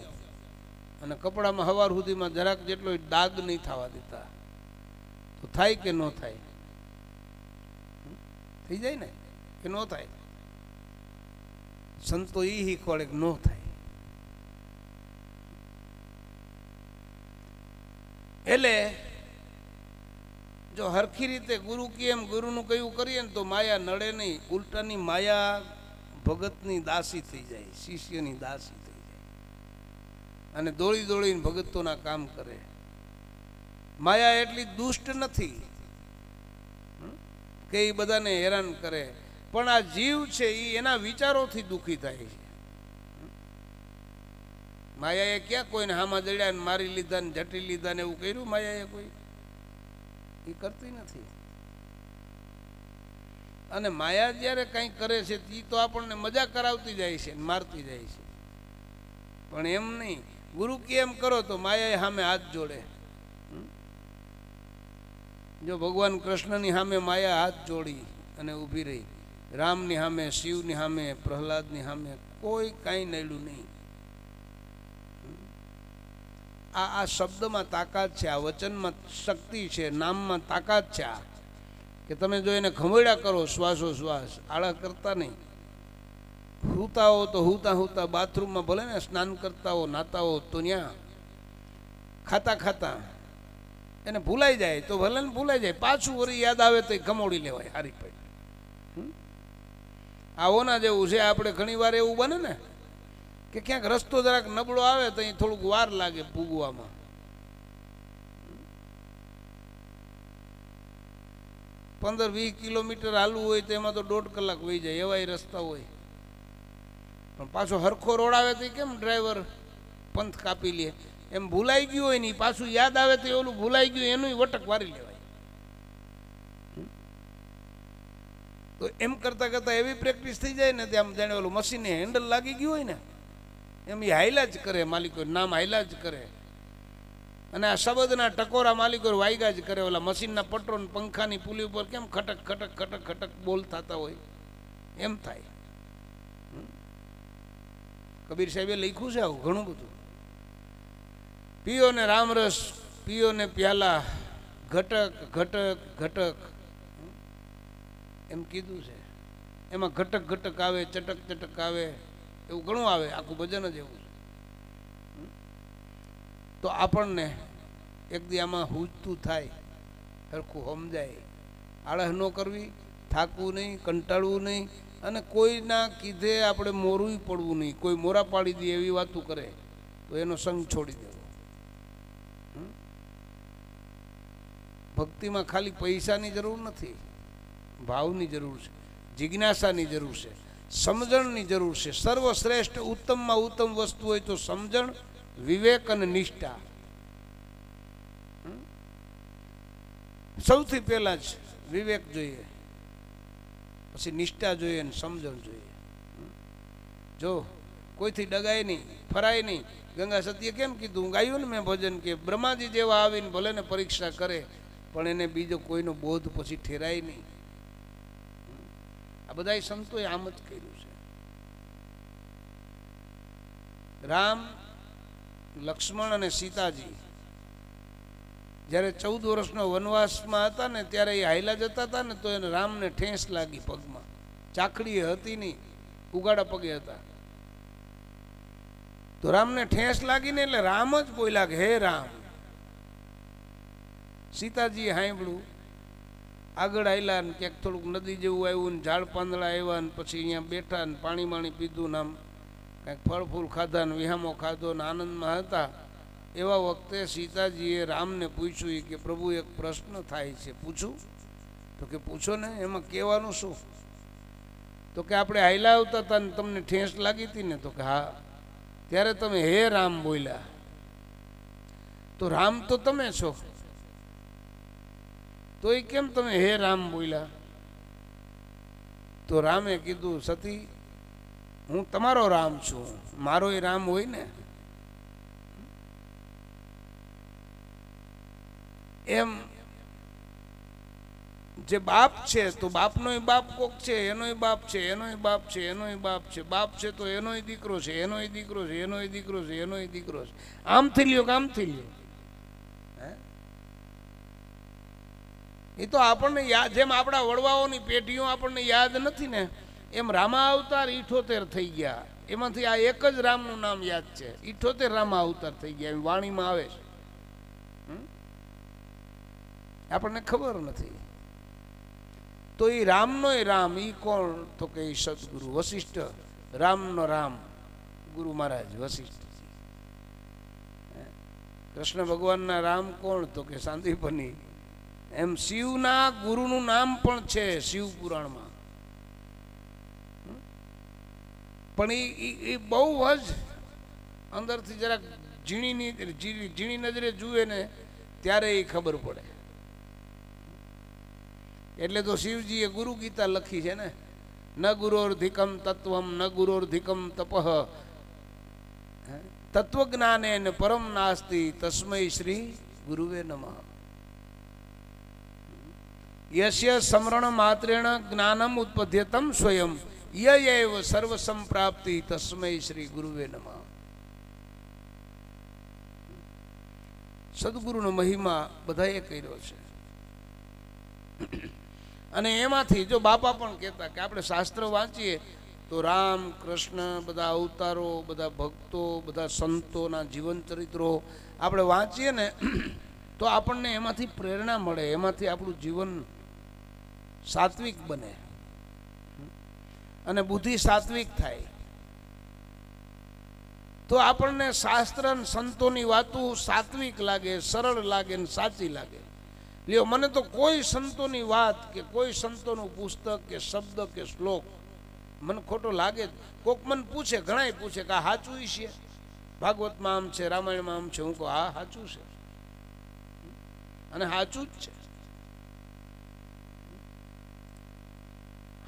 અને કપડામાં હવાર સુધીમાં જરાક જેટલો દાગ નહીં થવા દેતા. તો થાય કે ન થાય? થઈ જાય ને? કે ન થાય? સંતો એ શીખવાડે કે ન થાય. એટલે જો હરખી રીતે ગુરુ કેમ ગુરુનું કયું કરીએ ને તો માયા નડે નહીં, ઉલટાની માયા ભગતની દાસી થઈ જાય, શિષ્યની દાસી થઈ જાય. અને દોડી દોડીને ભગતોના કામ કરે. માયા એટલી દુષ્ટ નથી. કે એ બધાને હેરાન કરે. પણ આ જીવ છે એ એના વિચારોથી દુઃખી થાય છે. માયાએ ક્યાં કોઈને હામાં દડ્યા ને મારી લીધા ને જટી લીધા ને એવું કર્યું માયાએ કોઈ? એ કરતી નથી. અને માયા જ્યારે કંઈ કરે છે એ તો આપણને મજા કરાવતી જાય છે મારતી જાય છે. પણ એમ નહીં. ગુરુ કેમ કરો તો માયાએ સામે હાથ જોડે. જો ભગવાન કૃષ્ણની સામે માયા હાથ જોડી અને ઊભી રહી. રામની સામે, શિવની સામે, પ્રહલાદની સામે કોઈ કાંઈ નડ્યું નહીં. આ આ શબ્દમાં તાકાત છે, આ વચનમાં શક્તિ છે, નામમાં તાકાત છે આ. કે તમે જો એને ખમોડા કરો, શ્વાસો શ્વાસ આળા કરતા નહીં. હુતા હો તો હુતા હુતા, બાથરૂમમાં ભલે ને સ્નાન કરતા હો, નાતા હો, તો ત્યાં ખાતા ખાતા. એને ભૂલાઈ જાય, તો ભલે ને ભૂલાઈ જાય, પાછું વળી યાદ આવે તો ખમોડી લેવાય, હારી પેટ આવોના જેવું છે, આપણે ઘણી વાર એવું બને ને કે ક્યાંક રસ્તો જરાક નબળો આવે તો અહીં થોડુંક વાર લાગે પૂગવામાં. પંદર વીસ કિલોમીટર હાલવું હોય તો એમાં તો દોઢ કલાક વહી જાય, એવાય રસ્તા હોય. પણ પાછો હરખો રોડ આવે તો કેમ ડ્રાઈવર પંથ કાપી લે? એમ ભૂલાઈ ગયું હોય ને પાછું યાદ આવે તો ઓલું ભૂલાઈ ગયું એનું વટક વારી લેવાય. તો એમ કરતાં કરતાં એવી પ્રેક્ટિસ થઈ જાય ને તે આમ જાણે ઓલું મશીનને હેન્ડલ લાગી ગયું હોય ને, એમ એ હાયલા જ કરે માલિકો નામ હાયલા જ કરે અને આ શબ્દના ટકોરા માલિકો વાયગા જ કરે ઓલા મશીનના પટરો પંખાની પુલી ઉપર કેમ ખટક ખટક ખટક ખટક બોલ થતા હોય એમ થાય? કબીર સાહેબે લખ્યું છે આવું ઘણું બધું પીઓ ને રામરસ પીઓ ને પ્યાલા, ઘટક ઘટક ઘટક? એમ કીધું છે. એમાં ઘટક ઘટક આવે, ચટક ચટક આવે, એવું ઘણું આવે, આખું ભજન જ એવું છે. તો આપણને એક દી આમાં હુજતું થાય, સરખું સમજાય. આળહ ન કરવી, થાકવું નહીં, કંટાળવું નહીં, અને કોઈના કીધે આપણે મોરું પડવું નહીં. કોઈ મોરા પાડી દે એવી વાતો કરે, તો એનો સંગ છોડી દેવો? ભક્તિમાં ખાલી પૈસાની જરૂર નથી. ભાવની જરૂર છે, જિજ્ઞાસાની જરૂર છે, સમજણની જરૂર છે. સર્વશ્રેષ્ઠ ઉત્તમમાં ઉત્તમ વસ્તુ હોય તો સમજણ, વિવેક અને નિષ્ઠા? સૌથી પહેલા જ વિવેક જોઈએ, પછી નિષ્ઠા જોઈએ અને સમજણ જોઈએ. જો કોઈથી ડગાય નહીં, ફરાય નહીં, ગંગા સત્ય કેમ કીધું? ગાયું ને મેં ભજન કે બ્રહ્માજી જેવા આવીને ભલે ને પરીક્ષા કરે, પણ એને બીજો કોઈનો બોધ પછી ઠેરાય નહીં. બધા સંતોએ આમ જ કર્યું છે. રામ, લક્ષ્મણ અને સીતાજી જ્યારે ચૌદ વર્ષનો વનવાસમાં હતા ને ત્યારે એ હાયલા જતા હતા ને તો એને રામને ઠેંસ લાગી પગમાં. ચાકડી હતી નહીં, ઉગાડા પગે હતા. તો રામને ઠેસ લાગીને એટલે રામ જ બોલ્યા કે, હે રામ. સીતાજીએ સાંભળ્યું આગળ આવેલા ને ક્યાંક થોડુંક નદી જેવું આવ્યું ને ઝાડ પાંદડા આવ્યા ને પછી અહીંયા બેઠા ને પાણી માણી પીધું ને આમ કાંઈક ફળ ફૂલ ખાધા ને વિહામો ખાધો ને આનંદમાં હતા. એવા વખતે સીતાજીએ રામને પૂછ્યું કે, પ્રભુ, એક પ્રશ્ન થાય છે, પૂછું? તો કે, પૂછો ને, એમાં કહેવાનું શું? તો કે, આપણે હાઈલા આવતા હતા ને તમને ઠેસ લાગી હતી ને? તો કે, હા. ત્યારે તમે હે રામ બોલ્યા. તો રામ તો તમે છો. તો એ કેમ તમે હે રામ બોલ્યા? તો રામે કીધું, સતી, હું તમારો રામ છું. મારો એ રામ હોય ને? એમ જે બાપ છે, તો બાપનોય બાપ કોક છે, એનોય બાપ છે, એનોય બાપ છે, એનોય બાપ છે. બાપ છે તો એનોય દીકરો છે, એનોય દીકરો છે, એનોય દીકરો છે, એનોય દીકરો છે. આમ થઈ લ્યો કે થઈ લ્યો હે એ તો આપણને યાદ જેમ આપણા વડવાઓની પેઢીઓ આપણને યાદ નથી ને, એમ રામા અવતાર ઇઠોતેર થઈ ગયા. એમાંથી આ એક જ રામનું નામ યાદ છે. ઇઠોતેર રામા અવતાર થઈ ગયા. એમ વાણીમાં આવે છે? આપણને ખબર નથી. તો એ રામનો રામ એ કોણ? તો કે સદગુરુ વશિષ્ઠ. રામનો રામ. ગુરુ મહારાજ વશિષ્ઠ? કૃષ્ણ ભગવાનના રામ કોણ? તો કે સાંદીપની. એમ શિવના ગુરુનું નામ પણ છે શિવ પુરાણમાં પણ એ બહુ જ અંદરથી જરાક ઝીણીની, ઝીણી નજરે જુએ ને ત્યારે એ ખબર પડે. એટલે તો શિવજીએ ગુરુ ગીતા લખી છે ને. ન ગુરોર્ધિકમ તત્વમ, ન ગુરોર્ધિકમ તપઃ. હે? તત્વજ્ઞાને પરમ નાસ્તી તસ્મય શ્રી ગુરુવે નમઃ. યસ્ય સ્મરણ માત્રેણ જ્ઞાનમ ઉત્પદ્યતમ સ્વયં યયવ સર્વ સંપ્રાપ્તિ તસ્મૈ શ્રી ગુરુવે નમઃ સદગુરુનો મહિમા બધાએ કર્યો છે। અને એમાંથી જો બાપા પણ કહેતા કે આપણે શાસ્ત્ર વાંચીએ, તો રામ, કૃષ્ણ, બધા અવતારો, બધા ભક્તો, બધા સંતોના જીવન ચરિત્રો આપણે વાંચીએ ને, તો આપણને એમાંથી પ્રેરણા મળે, એમાંથી આપણું જીવન સાત્વિક બને. અને બુદ્ધિ સાત્વિક થાય. તો આપણને શાસ્ત્ર સંતોની વાતો સાત્વિક લાગે, સરળ લાગે ને સાચી લાગે. લ્યો, મને તો કોઈ સંતોની વાત કે કોઈ સંતોનું પુસ્તક કે શબ્દ કે શ્લોક મને ખોટો લાગે જ. કોક મને પૂછે, ઘણાય પૂછે કે આ સાચું છે? ભાગવતમાં આમ છે, રામાયણમાં આમ છે. હું કહું, હા, સાચું છે. અને સાચું જ છે.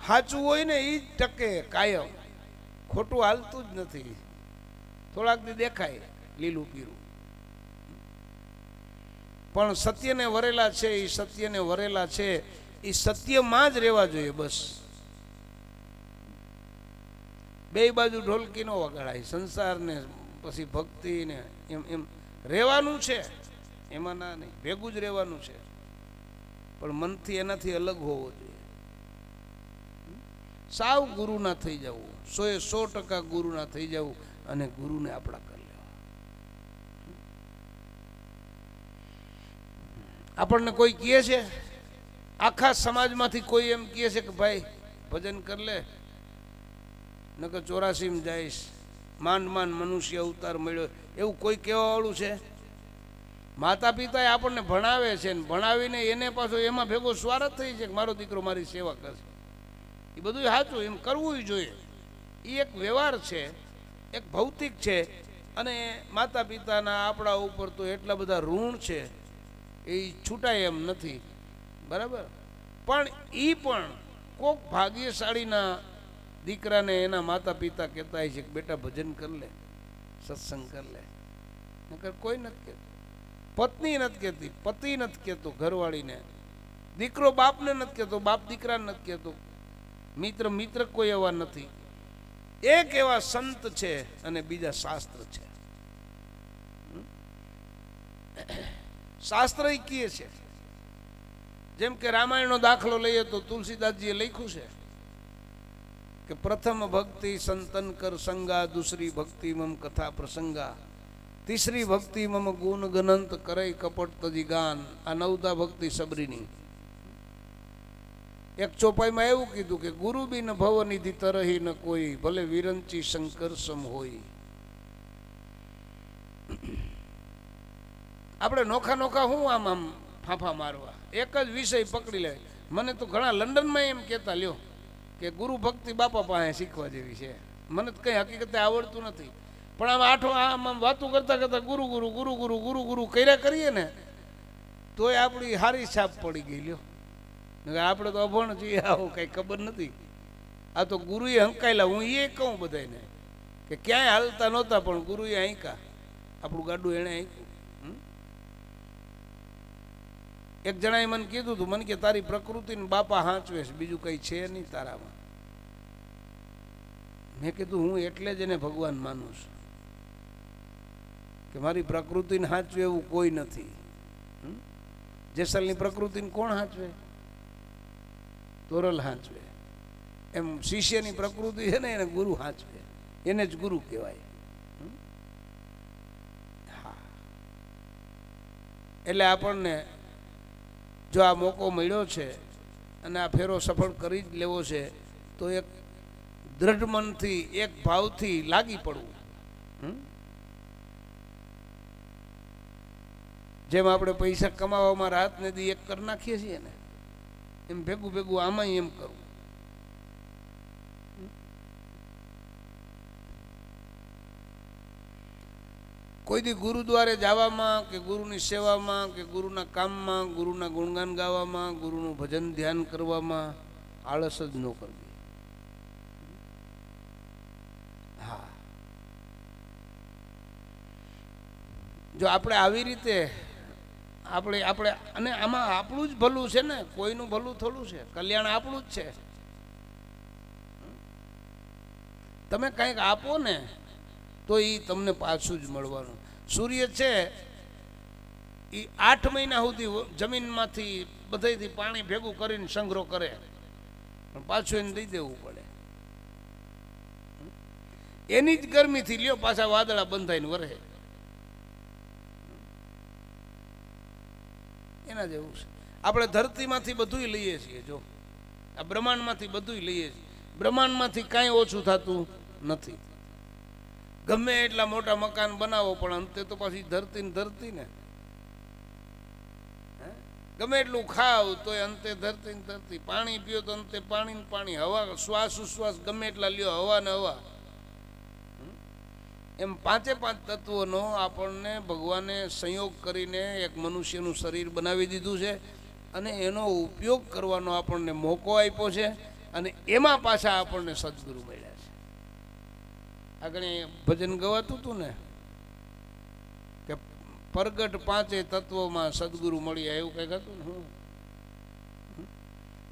સાચું હોય ને એ જ ટકે, કાયમ. ખોટું હાલતું જ નથી. થોડાક દી દેખાય લીલું પીરું. પણ સત્યને વરેલા છે એ સત્યને વરેલા છે એ સત્યમાં જ રહેવા જોઈએ બસ. બે બાજુ ઢોલકી નો વગાડાય, સંસારને, પછી ભક્તિને, એમ એમ. રહેવાનું છે, એમાં ના નહીં. ભેગું જ રહેવાનું છે. પણ મનથી એનાથી અલગ હોવો જોઈએ. સાવ ગુરુના થઈ જવું. સો એ સો ટકા ગુરુના થઈ જવું અને ગુરુને આપણા કરી લેવા. આપણને કોઈ કહે છે? આખા સમાજમાંથી કોઈ એમ કહે છે કે ભાઈ, ભજન કર લે. નકર ચોરાસીમ જઈશ. માંડ માંડ મનુષ્ય અવતાર મળ્યો. એવું કોઈ કહેવાવાળું છે? માતા પિતાએ આપણને ભણાવે છે ને ભણાવીને એને પાછો એમાં ભેગો સ્વાર્થ થઈ છે કે મારો દીકરો મારી સેવા કરશે. એ બધું સાચું, એમ કરવું જોઈએ. એ એક વ્યવહાર છે, એક ભૌતિક છે, અને માતા પિતાના આપણા ઉપર તો એટલા બધા ઋણ છે, એ છૂટાય એમ નથી. બરાબર? પણ એ પણ કોક ભાગ્યશાળીના દીકરાને એના માતા પિતા કહેતા છે કે બેટા ભજન કર લે, સત્સંગ કર લે. નકર કોઈ નથી કહેતું. પત્ની નથી કહેતી, પતિ નથી કહેતો ઘરવાળીને. દીકરો બાપને નથી કહેતો, બાપ દીકરાને નથી કહેતો. મિત્ર મિત્ર કોઈ એવા નથી. એક એવા સંત છે અને બીજા શાસ્ત્ર છે. શાસ્ત્ર કીએ છે, જેમ કે રામાયણનો દાખલો લઈએ તો તુલસીદાસજીએ લખ્યું છે કે પ્રથમ ભક્તિ સંતન કર સંગા, દુસરી ભક્તિ મમ કથા પ્રસંગા. તીસરી ભક્તિ મમ ગુણ ગનંત કરે કપટ તજી ગાન. આ નવતા ભક્તિ સબરીની. એક ચોપાઈમાં એવું કીધું કે ગુરુ બી ન ભવનિધિ તરહી ન કોઈ, ભલે વિરંચી શંકરસમ હોય. આપણે નોખા નોખા હું આમ આમ ફાંફા મારવા? એક જ વિષય પકડી લે. મને તો ઘણા લંડનમાં એમ કહેતા, લ્યો, કે ગુરુ ભક્તિ બાપા પાસે શીખવા જેવી છે. મને તો કંઈ હકીકતે આવડતું નથી. પણ આમ આઠો આમ આમ વાતો કરતાં કરતા ગુરુ ગુરુ ગુરુ ગુરુ ગુરુ ગુરુ કર્યા કરીએ ને, તોય આપણી હારી છાપ પડી ગઈ, લ્યો. આપણે તો અભણ છીએ, આવું કંઈ ખબર નથી. આ તો ગુરુએ હંકાયેલા, હું એ કહું બધાને કે ક્યાંય હાલતા નહોતા, પણ ગુરુએ હાંકા આપણું ગાડું એણે આંક્યું? એક જણાએ મને કીધું હતું મને કે તારી પ્રકૃતિને બાપા હાંચવે છે, બીજું કંઈ છે નહીં તારામાં. મેં કીધું, હું એટલે જ એને ભગવાન માનું છું કે મારી પ્રકૃતિને હાંચવે એવું કોઈ નથી? જેસલની પ્રકૃતિને કોણ હાંચવે? તોરલ હાંચવે. એમ શિષ્યની પ્રકૃતિ છે ને એને ગુરુ હાંચવે. એને જ ગુરુ કહેવાય? હા. એટલે આપણને જો આ મોકો મળ્યો છે અને આ ફેરો સફળ કરી જ લેવો છે, તો એક દ્રઢ મનથી, એક ભાવથી લાગી પડવું? જેમ આપણે પૈસા કમાવામાં રાત ને દી એક કરી નાખીએ છીએ ને. એમ ભેગું ભેગું આમાં એમ કરવું કોઈ દી ગુરુદ્વારે જવામાં કે ગુરુની સેવામાં કે ગુરુના કામમાં, ગુરુના ગુણગાન ગાવામાં, ગુરુનું ભજન ધ્યાન કરવામાં આળસ જ ન કરવી. હા. જો આપણે આવી રીતે આપણે આપણે, અને આમાં આપણું જ ભલું છે ને, કોઈનું ભલું થોડું છે. કલ્યાણ આપણું જ છે. તમે કંઈક આપો ને, તો એ તમને પાછું જ મળવાનું. સૂર્ય છે એ આઠ મહિના સુધી જમીનમાંથી બધેથી પાણી ભેગું કરીને સંગ્રહ કરે. પણ પાછું એને દઈ દેવું પડે. એની જ ગરમીથી લ્યો, પાછા વાદળા બંધાઈને વરે એના જેવું છે. આપણે ધરતીમાંથી બધું લઈએ છીએ, જો. આ બ્રહ્માંડમાંથી બધું લઈએ છીએ. બ્રહ્માંડમાંથી કાંઈ ઓછું થતું નથી. ગમે એટલા મોટા મકાન બનાવો, પણ અંતે તો પાછી ધરતી ને ધરતી ને? ગમે એટલું ખાવ, તોય અંતે ધરતી ને ધરતી. પાણી પીઓ તો અંતે પાણી ને પાણી. હવા, શ્વાસ ઉશ્વાસ ગમે એટલા લ્યો, હવા ને હવા? એમ પાંચે પાંચ તત્વોનો આપણને ભગવાને સંયોગ કરીને એક મનુષ્યનું શરીર બનાવી દીધું છે અને એનો ઉપયોગ કરવાનો આપણને મોકો આપ્યો છે અને એમાં પાછા આપણને સદગુરુ મળ્યા છે. આગળ ભજન ગવાતું હતું ને કે પ્રગટ પાંચે તત્વોમાં સદગુરુ મળ્યા એવું કંઈક હતું ને?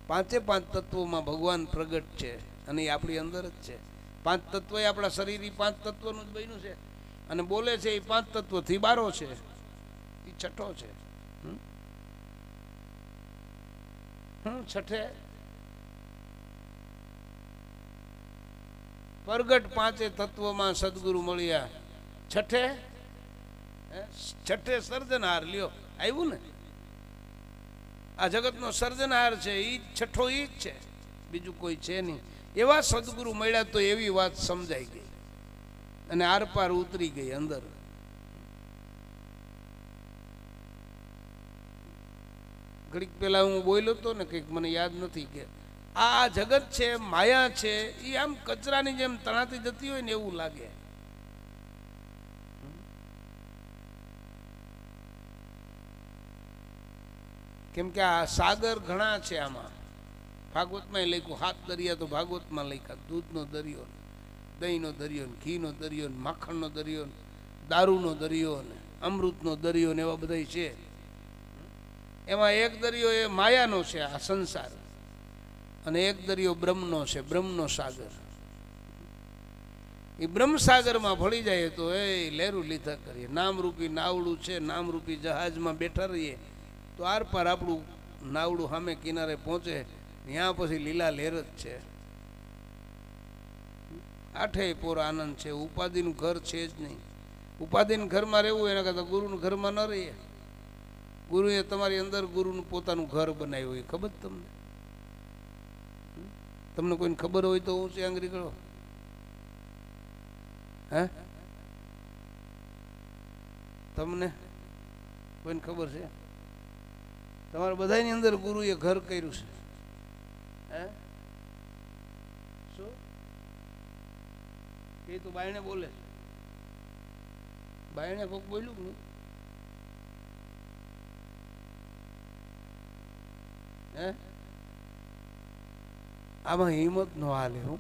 પાંચે પાંચ તત્વોમાં ભગવાન પ્રગટ છે અને એ આપણી અંદર જ છે. પાંચ તત્વ એ આપણા શરીર એ પાંચ તત્વનું જ બન્યું છે. અને બોલે છે એ પાંચ તત્વથી બારો છે. એ છઠ્ઠો છે. છઠ્ઠે? પ્રગટ પાંચે તત્વમાં સદગુરુ મળ્યા. છઠ્ઠે? હે? છઠ્ઠે સર્જનહાર, લ્યો, આવ્યું ને? આ જગતનો સર્જનહાર છે એ છઠ્ઠો એ જ છે. બીજું કોઈ છે નહીં. એવા સદગુરુ મળ્યા તો એવી વાત સમજાઈ ગઈ. અને આરપાર ઉતરી ગઈ અંદર. ઘડીક પેલા હું બોલ્યો હતો ને કંઈક મને યાદ નથી કે આ જગત છે, માયા છે એ આમ કચરાની જેમ તણાતી જતી હોય ને એવું લાગે. કેમ કે આ સાગર ઘણા છે આમાં. ભાગવતમાં લખ્યું, હાથ દરિયા તો ભાગવતમાં લખ્યા, દૂધનો દરિયો દહીંનો દરિયો ને ઘીનો દરિયો ને માખણનો દરિયો ને દારૂનો દરિયો ને અમૃતનો દરિયો ને એવા બધા છે. એમાં એક દરિયો એ માયાનો છે, આ સંસાર. અને એક દરિયો બ્રહ્મનો છે, બ્રહ્મનો સાગર. એ બ્રહ્મસાગરમાં ભળી જાય તો, એ લહેરું લીધા કરીએ. નામરૂપી નાવડું છે, નામરૂપી જહાજમાં બેઠા રહીએ. તો આર પાર આપણું નાવડું સામે કિનારે પહોંચે. ત્યાં પછી લીલા લહેર જ છે. આઠે પોર આનંદ છે. ઉપાધિનું ઘર છે જ નહીં. ઉપાધિનું ઘરમાં રહેવું એના કરતાં ગુરુનું ઘરમાં ન રહીએ. ગુરુએ તમારી અંદર ગુરુનું પોતાનું ઘર બનાવ્યું હોય. ખબર તમને? તમને કોઈને ખબર હોય તો ઊંચી આંગળી કરો હે? તમને કોઈને ખબર છે? તમારે બધાની અંદર ગુરુએ ઘર કર્યું છે. હે? શું? એ તો બાયણે બોલે. બાયણે કોક બોલ્યું કે નહીં? હે? આમાં હિંમત નો હાલે હું.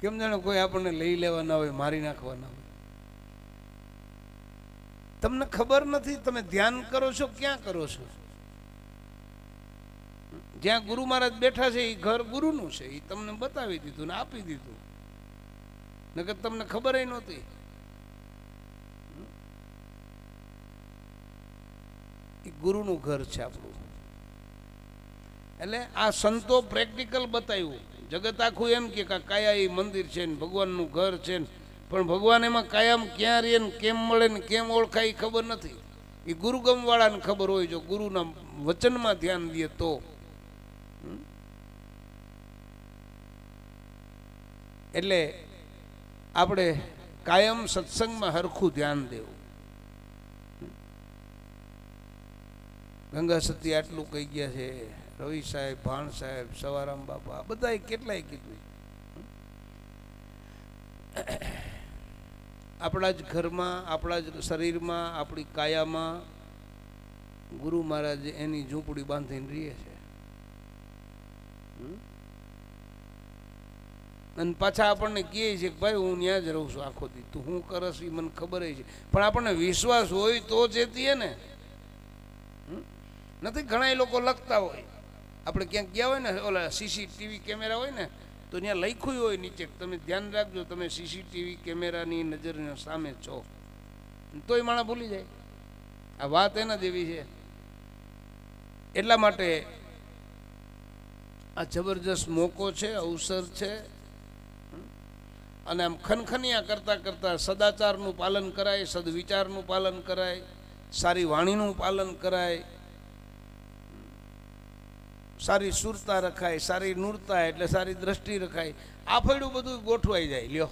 કેમ જાણે કોઈ આપણને લઈ લેવાના હોય, મારી નાખવાના હોય? તમને ખબર નથી, તમે ધ્યાન કરો છો, ક્યાં કરો છો? જ્યાં ગુરુ મહારાજ બેઠા છે એ ઘર ગુરુનું છે. એ તમને બતાવી દીધું ને આપી દીધું. નકર તમને ખબર નહોતી. એ ગુરુનું ઘર છે આપણું. એટલે આ સંતો પ્રેક્ટિકલ બતાવ્યું. જગત આખું એમ કે કાયા એ મંદિર છે ને, ભગવાનનું ઘર છે ને, પણ ભગવાન એમાં કાયમ ક્યાં રહે ને, કેમ મળે ને, કેમ ઓળખાય એ ખબર નથી. એ ગુરુગમવાળાને ખબર હોય જો ગુરુના વચનમાં ધ્યાન દે તો? એટલે આપણે કાયમ સત્સંગમાં હરખું ધ્યાન દેવું ગંગા સતી આટલું કહી ગયા છે, રવિ સાહેબ, ભાણ સાહેબ, સવારામ બાપા બધાએ કેટલાય કીધું આપણા જ ઘરમાં, આપણા જ શરીરમાં, આપણી કાયામાં ગુરુ મહારાજ એની ઝૂંપડી બાંધીને રહીએ છે? અને પાછા આપણને કહે છે કે ભાઈ, હું ત્યાં જ રહું છું આખો દી. તું શું કરસ એ મને ખબર છે. પણ આપણને વિશ્વાસ હોય તો ચેતીએ ને? નથી ઘણા લોકો લખતા હોય. આપણે ક્યાંક ગયા હોય ને, ઓલા સીસીટીવી કેમેરા હોય ને, તો ત્યાં લખ્યું હોય નીચે તમે ધ્યાન રાખજો, તમે સીસીટીવી કેમેરાની નજરની સામે છો. તોય માણસ ભૂલી જાય. આ વાત એના જેવી છે. એટલા માટે આ જબરજસ્ત મોકો છે, અવસર છે. અને આમ ખનખનિયા કરતાં કરતાં સદાચારનું પાલન કરાય, સદવિચારનું પાલન કરાય, સારી વાણીનું પાલન કરાય. સારી સુરતા રખાય, સારી નૂરતા એટલે સારી દ્રષ્ટિ રખાય. આ ફળ્યું બધું ગોઠવાઈ જાય, લ્યો.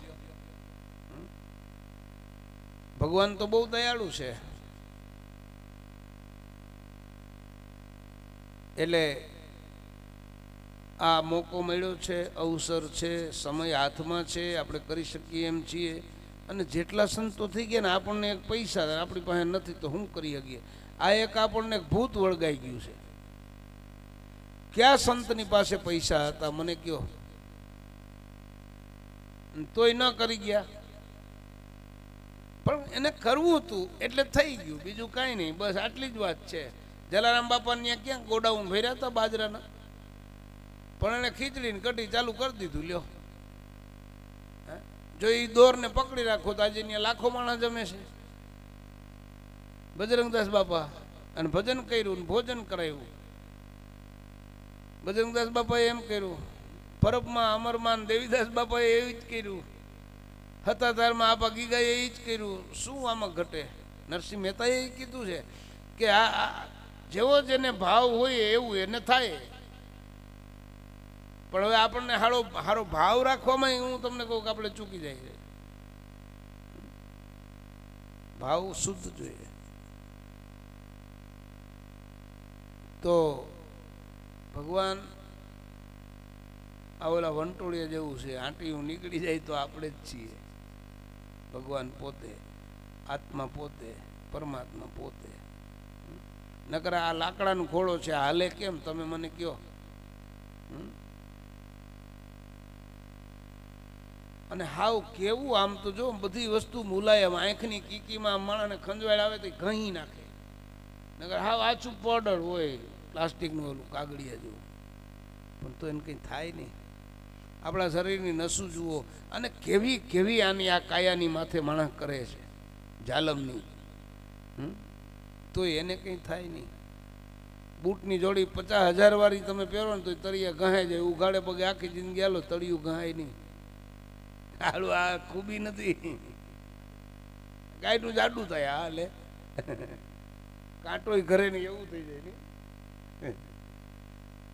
ભગવાન તો બહુ દયાળુ છે. એટલે આ મોકો મળ્યો છે, અવસર છે, સમય હાથમાં છે, આપણે કરી શકીએ એમ છીએ. અને જેટલા સંતો થઈ ગયા ને આપણને એક પૈસા આપણી પાસે નથી તો શું કરી શકીએ? આ એક આપણને ભૂત વળગાઈ ગયું છે. કયા સંતની પાસે પૈસા હતા? મને કયો. તોય ન કરી ગયા. પણ એને કરવું હતું, એટલે થઈ ગયું. બીજું કાંઈ નહીં. બસ આટલી જ વાત છે. જલારામ બાપા ત્યાં ક્યાં ગોડાઉન ભર્યા હતા બાજરાના? પણ એને ખીચડીને કઢી ચાલુ કરી દીધું, લ્યો? જો એ દોરને પકડી રાખો તો આજે અહીંયા લાખો માણસ જમે છે. બજરંગદાસ બાપા અને ભજન કર્યું ભોજન કરાવ્યું. બજરંગદાસ બાપાએ એમ કર્યું, પરબમાં અમરમાન દેવીદાસ બાપાએ એવું જ કર્યું. હતાધારમાં આપા ગીગાએ એ જ કર્યું. શું આમાં ઘટે? નરસિંહ મહેતાએ કીધું છે કે આ જેવો જેને ભાવ હોય એવું એને થાય. પણ હવે આપણને હારો હારો ભાવ રાખવામાં હું તમને કહું કે આપણે ચૂકી જાય છે. ભાવ શુદ્ધ જોઈએ. તો ભગવાન આ ઓલા વંટોળિયા જેવું છે, આંટીયું નીકળી જાય તો આપણે જ છીએ. ભગવાન પોતે, આત્મા પોતે, પરમાત્મા પોતે. નકર આ લાકડાનો ઘોડો છે હાલે કેમ? તમે મને કહો. હમ? અને હાવ કેવું આમ તો જો બધી વસ્તુ મુલાયમ, આંખની કીકીમાં માણસને ખંજવાળ આવે તો ઘહી નાખે. નગર હાવ આછું પાવડર હોય, પ્લાસ્ટિકનું ઓલું કાગળિયા જેવું. પણ તો એને કંઈ થાય નહીં. આપણા શરીરની નસું જુઓ, અને કેવી કેવી આની આ કાયાની માથે માણસ કરે છે, જાલમની? તોય એને કંઈ થાય નહીં. બૂટની જોડી પચાસ હજાર વાળી તમે પહેરો ને તો તળિયા ગહાય જાય, ઉઘાડે પગે આખી જિંદગી આલો, તળિયું ગહાય નહીં. હાલું, આ ખૂબી નથી. ગાયનું જાડું થાય, હા, લે. કાંટોય ઘરે નહીં, એવું થઈ જાય ને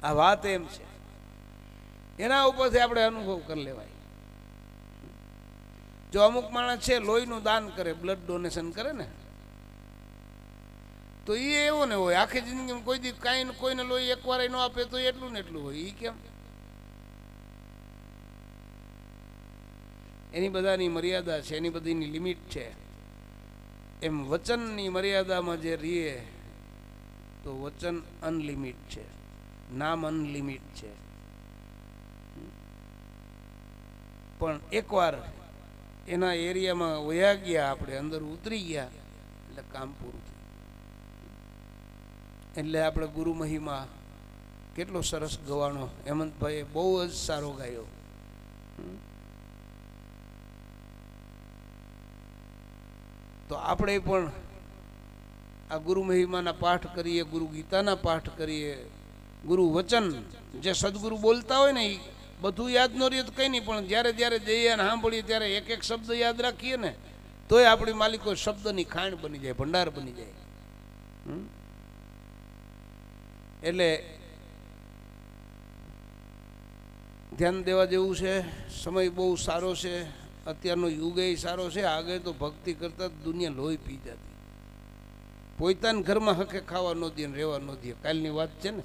આ વાત એમ છે. એના ઉપરથી આપણે અનુભવ કરી લેવાય. જો અમુક માણસ છે, લોહીનું દાન કરે બ્લડ ડોનેશન કરે ને, તો એ એવો ને હોય. આખી જિંદગીમાં કોઈ દી કાંઈ ને કોઈને લોહી એકવાર ન આપે તો એટલું ને એટલું હોય. એ કેમ? એની બધાની મર્યાદા છે, એની બધીની લિમિટ છે. એમ વચનની મર્યાદામાં જે રીએ તો વચન અનલિમિટ છે, નામ અનલિમિટ છે. પણ એકવાર એના એરિયામાં વયા ગયા, આપણે અંદર ઉતરી ગયા, એટલે કામ પૂરું થયું. એટલે આપણે ગુરુ મહિમા કેટલો સરસ ગવાનો હેમંતભાઈએ બહુ જ સારો ગાયો. તો આપણે પણ આ ગુરુ મહિમાના પાઠ કરીએ, ગુરુ ગીતાના પાઠ કરીએ, ગુરુ વચન જે સદગુરુ બોલતા હોય ને એ બધું યાદ ન રહ્યું તો કંઈ નહીં, પણ જ્યારે જ્યારે જઈએ અને સાંભળીએ ત્યારે એક એક શબ્દ યાદ રાખીએ ને, તોય આપણી માલિકો શબ્દની ખાણ બની જાય, ભંડાર બની જાય? એટલે ધ્યાન દેવા જેવું છે, સમય બહુ સારો છે અત્યારનો યુગ એ સારો છે આગળ તો ભક્તિ કરતા દુનિયા લોહી પી જતી. પોતાના ઘરમાં હકે ખાવા ન દે રહેવા ન દે, કાલની વાત છે ને?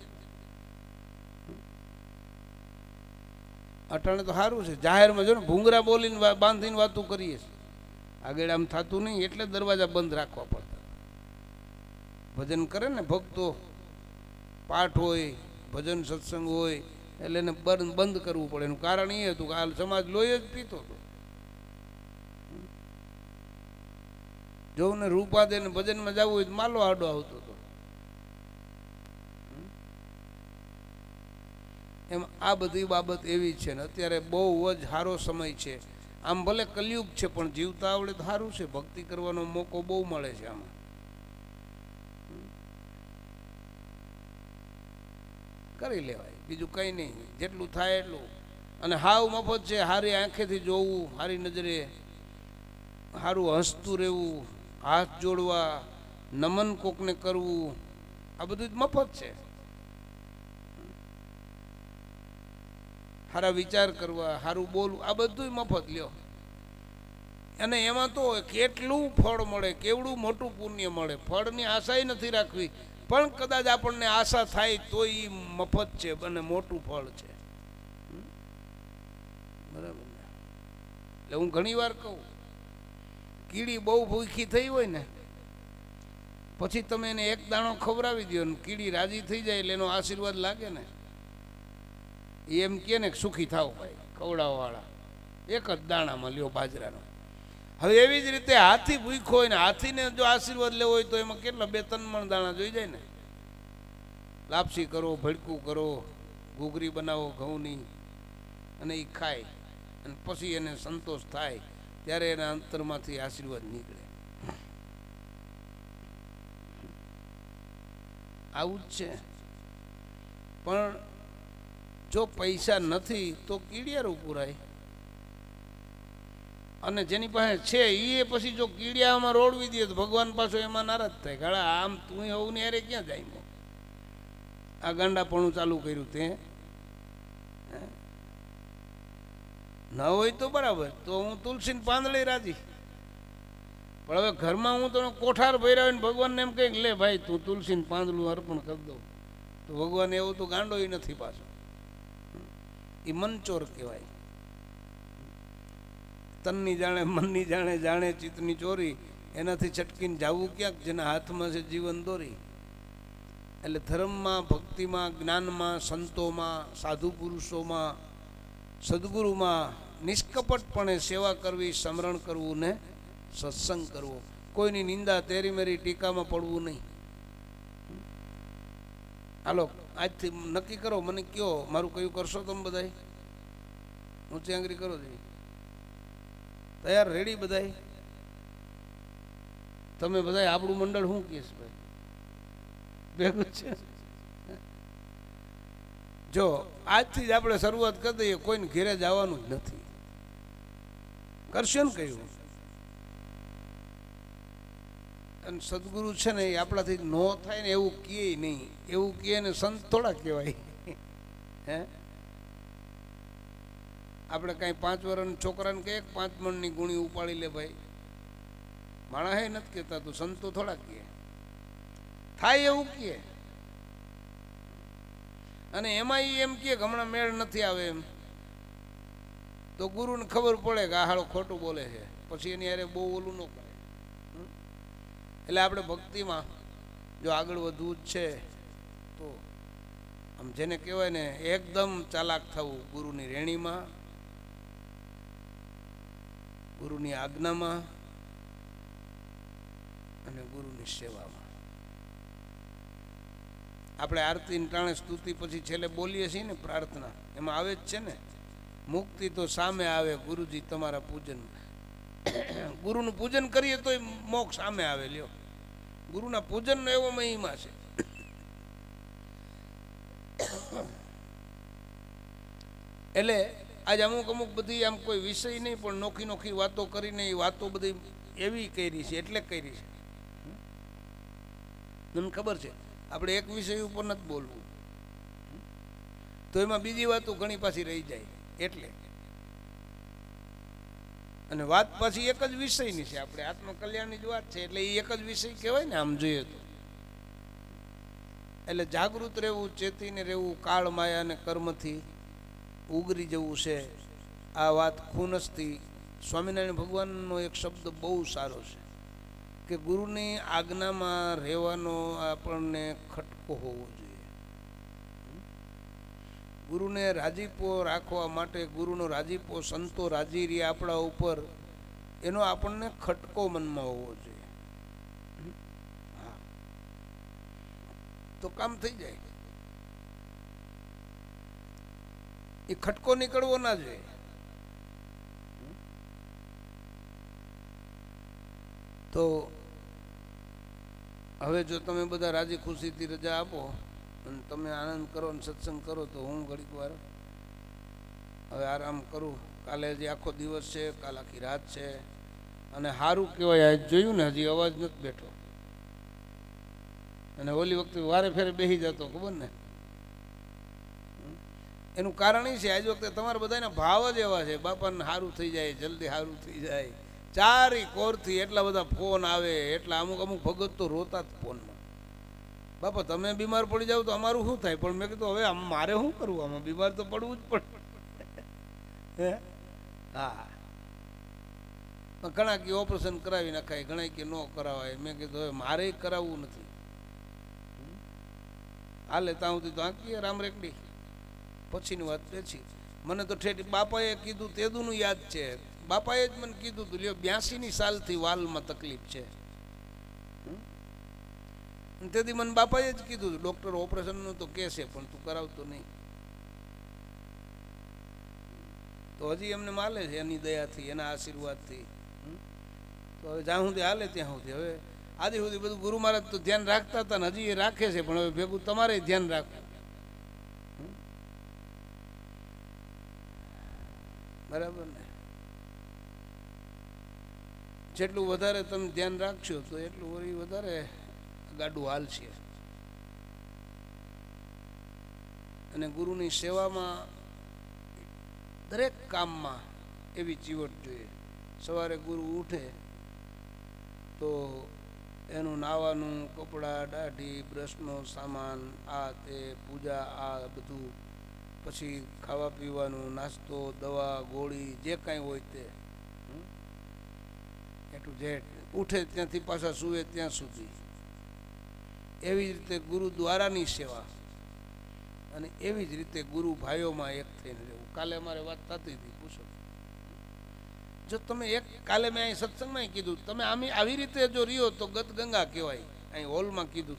અટાણે તો સારું છે, જાહેરમાં જો ને ભૂંગરા બોલીને બાંધીને વાતું કરીએ છીએ. આગળ આમ થતું નહીં, એટલે દરવાજા બંધ રાખવા પડતા. ભજન કરે ને ભક્તો, પાઠ હોય, ભજન સત્સંગ હોય, એટલે એને બંધ બંધ કરવું પડે. એનું કારણ એ હતું કે આ સમાજ લોહી જ પીતો હતો. જોઉં હું રૂપા દે ને ભજનમાં જવું હોય તો માલો આડો આવતો હતો એમ આ બધી બાબત એવી છે ને અત્યારે બહુ જ સારો સમય છે. આમ ભલે કલયુગ છે, પણ જીવતા આવડે તો સારું છે. ભક્તિ કરવાનો મોકો બહુ મળે છે આમાં. કરી લેવાય. બીજું કંઈ નહીં. જેટલું થાય એટલું. અને હાવ મફત છે. સારી આંખેથી જોવું, હારી નજરે સારું હસતું રહેવું. હાથ જોડવા, નમન કોકને કરવું, આ બધું જ મફત છે. સારા વિચાર કરવા સારું બોલવું, આ બધું મફત લ્યો. અને એમાં તો કેટલું ફળ મળે, કેવડું મોટું પુણ્ય મળે, ફળની આશાય નથી રાખવી. પણ કદાચ આપણને આશા થાય તો એ મફત છે, અને મોટું ફળ છે. બરાબર એટલે હું ઘણી વાર કહું કીડી બહુ ભૂખી થઈ હોય ને, પછી તમે એને એક દાણો ખવડાવી દો ને, કીડી રાજી થઈ જાય એટલે એનો આશીર્વાદ લાગે ને. એ એમ કહે ને સુખી થાવ ભાઈ, ખવડાવવાળા. એક જ દાણામાં લ્યો બાજરાનો. હવે એવી જ રીતે હાથી ભૂખો હોય ને, હાથીને જો આશીર્વાદ લેવો હોય તો એમાં કેટલા બે ત્રણ મણ દાણા જોઈ જાય ને. લાપસી કરો, ભડકું કરો, ઘૂઘરી બનાવો, ઘઉંની, અને એ ખાય. અને પછી એને સંતોષ થાય. ત્યારે એના અંતરમાંથી આશીર્વાદ નીકળે. આવું જ છે. પણ જો પૈસા નથી, તો કીડિયારું પુરાય. અને જેની પાસે છે એ પછી જો કીડિયામાં રોડવી દે તો ભગવાન પાછો એમાં નારાજ થાય ગાળા આમ તું હોવું ને અરે ક્યાં જાય આ ગાંડાપણું ચાલુ કર્યું તે હે? ન હોય તો બરાબર. તો હું તુલસીને પાંદડે રાજી. પણ હવે ઘરમાં હું તને કોઠાર હોય ભગવાનને એમ કંઈક લે ભાઈ, તું તુલસીને પાંદડું અર્પણ કરી દઉં. તો ભગવાન એવું તો ગાંડો નથી પાછો. એ મનચોર કહેવાય. તનની જાણે, મનની જાણે જાણે ચિત્તની ચોરી. એનાથી છટકીને જાવું ક્યાંક? જેના હાથમાં છે જીવન દોરી. એટલે ધર્મમાં, ભક્તિમાં, જ્ઞાનમાં, સંતોમાં, સાધુ પુરુષોમાં સદગુરુમાં નિષ્કપટપણે સેવા કરવી, સ્મરણ કરવું ને સત્સંગ કરવો. કોઈની નિંદા તેરી મેરી ટીકામાં પડવું નહીં. હાલો, આજથી નક્કી કરો, મને કયો, મારું કયું કરશો તમે બધાય? ઊંચી આંગરી કરો જઈ તૈયાર, રેડી બધાય? તમે બધાય, આપણું મંડળ શું કહીશ ભાઈ? ભેગું છે? જો, આજથી જ આપણે શરૂઆત કરી દઈએ, કોઈને ઘેરે જવાનું જ નથી. કરશે ને કહ્યું અને સદગુરુ છે ને એ આપણાથી નો થાય ને એવું કહે નહીં. એવું કહે ને સંત થોડા કહેવાય. હે? આપણે કાંઈ પાંચ વર્ષના છોકરાને કહે, પાંચ મણની ગુણી ઉપાડી લે ભાઈ. માણા હે નથી કહેતા, તું સંતો થોડા કહે. થાય એવું કહે. અને એમાં એમ કે હમણાં મેળ નથી આવે એમ. તો ગુરુને ખબર પડે કે આહાળો ખોટું બોલે છે. પછી એની હારે બહુ ઓલું ન કરે. એટલે આપણે ભક્તિમાં જો આગળ વધવું જ છે, તો આમ જેને કહેવાય ને એકદમ ચાલાક થવું ગુરુની રેણીમાં, ગુરુની આજ્ઞામાં અને ગુરુની સેવામાં. આપણે આરતી ટાણે સ્તુતિ પછી છેલ્લે બોલીએ છીએ ને પ્રાર્થના. એમાં આવે જ છે ને, મુક્તિ તો સામે આવે ગુરુજી તમારા પૂજન. ગુરુનું પૂજન કરીએ તો મોક્ષ સામે આવે, લ્યો. ગુરુના પૂજનનો એવો મહિમા છે. એટલે આજે અમુક અમુક બધી આમ કોઈ વિષય નહીં, પણ નોખી નોખી વાતો કરીને એ વાતો બધી એવી કરી છે, એટલે કરી છે. મને ખબર છે? આપણે એક વિષય ઉપર નથી બોલવું. તો એમાં બીજી વાતો ઘણી પાછી રહી જાય. એટલે. અને વાત પાછી એક જ વિષયની છે. આપણે આત્મકલ્યાણની જ વાત છે. એટલે એ એક જ વિષય કહેવાય ને આમ જોઈએ તો. એટલે જાગૃત રહેવું, ચેતીને રહેવું, કાળ માયા અને કર્મથી ઉગરી જવું છે. આ વાત ખૂનસથી સ્વામિનારાયણ ભગવાનનો એક શબ્દ બહુ સારો છે. કે ગુરુની આજ્ઞામાં રહેવાનો આપણને ખટકો હોવો જોઈએ. ગુરુને રાજીપો રાખવા માટે, ગુરુનો રાજીપો, સંતો રાજી રહે આપણા ઉપર, એનો આપણને ખટકો મનમાં હોવો જોઈએ. હા. તો કામ થઈ જાય. એ ખટકો નીકળવો ના જોઈએ. તો હવે જો તમે બધા રાજી ખુશીથી રજા આપો અને તમે આનંદ કરો અને સત્સંગ કરો તો હું ઘડીક વાર હવે આરામ કરું. કાલે હજી આખો દિવસ છે, કાલ આખી રાત છે. અને સારું કહેવાય, આજ જોયું ને હજી અવાજ નથી બેઠો. અને ઓલી વખતે વારે ફેરે બેસી જતો, ખબર ને? એનું કારણ એ છે, આજ વખતે તમારા બધાના ભાવ જ એવા છે. બાપાને સારું થઈ જાય, જલ્દી સારું થઈ જાય. ચારી કોરથી એટલા બધા ફોન આવે, એટલા અમુક અમુક ભગત તો રોતા જ ફોનમાં. બાપા, તમે બીમાર પડી જાવ તો અમારું શું થાય? પણ મેં કીધું, હવે આમ મારે શું કરવું? આમાં બીમાર તો પડવું જ પડે. હે? ઘણા કે ઓપરેશન કરાવી નાખાય, ઘણા કે ન કરાવાય. મેં કીધું, હવે મારે કરાવવું નથી. હાલે ત્યાં સુધી તો આંકીએ રામ રેકડી. પછીની વાત પછી મને તો ઠેઠ બાપાએ કીધું, તેદુનું યાદ છે. બાપાએ જ મને કીધું હતું, લ્યો, બ્યાસીની સાલથી વાલમાં તકલીફ છે. તેથી મને બાપાએ જ કીધું હતું, ડૉક્ટર, ઓપરેશનનું તો કહે છે પણ તું કરાવતો નહીં. તો હજી એમને માલે છે એની દયાથી, એના આશીર્વાદથી. તો હવે જ્યાં સુધી હાલે ત્યાં સુધી. હવે આજે સુધી બધું ગુરુ મહારાજ તો ધ્યાન રાખતા હતા ને હજી એ રાખે છે, પણ હવે ભેગું તમારે ધ્યાન રાખવું. બરાબર ને? જેટલું વધારે તમે ધ્યાન રાખશો, તો એટલું વળી વધારે ગાડું હાલ છે અને ગુરુની સેવામાં દરેક કામમાં એવી ચીવટ જોઈએ. સવારે ગુરુ ઉઠે તો એનું નાવાનું, કપડાં, દાઢી, બ્રશનો સામાન, આ તે, પૂજા, આ બધું. પછી ખાવા પીવાનું નાસ્તો, દવા, ગોળી, જે કાંઈ હોય તે. એટલું ઝેડ ઉઠે ત્યાંથી પાછા સૂવે ત્યાં સુધી. એવી જ રીતે ગુરુ દ્વારાની સેવા. અને એવી જ રીતે ગુરુ ભાઈઓમાં એક થઈને રહેવું. કાલે અમારે વાત થતી હતી, પૂછો. જો તમે એક, કાલે મેં અહીં સત્સંગમાં કીધું, તમે આમ, આવી રીતે જો રહ્યો તો ગત ગંગા કહેવાય. અહીં હોલમાં કીધું.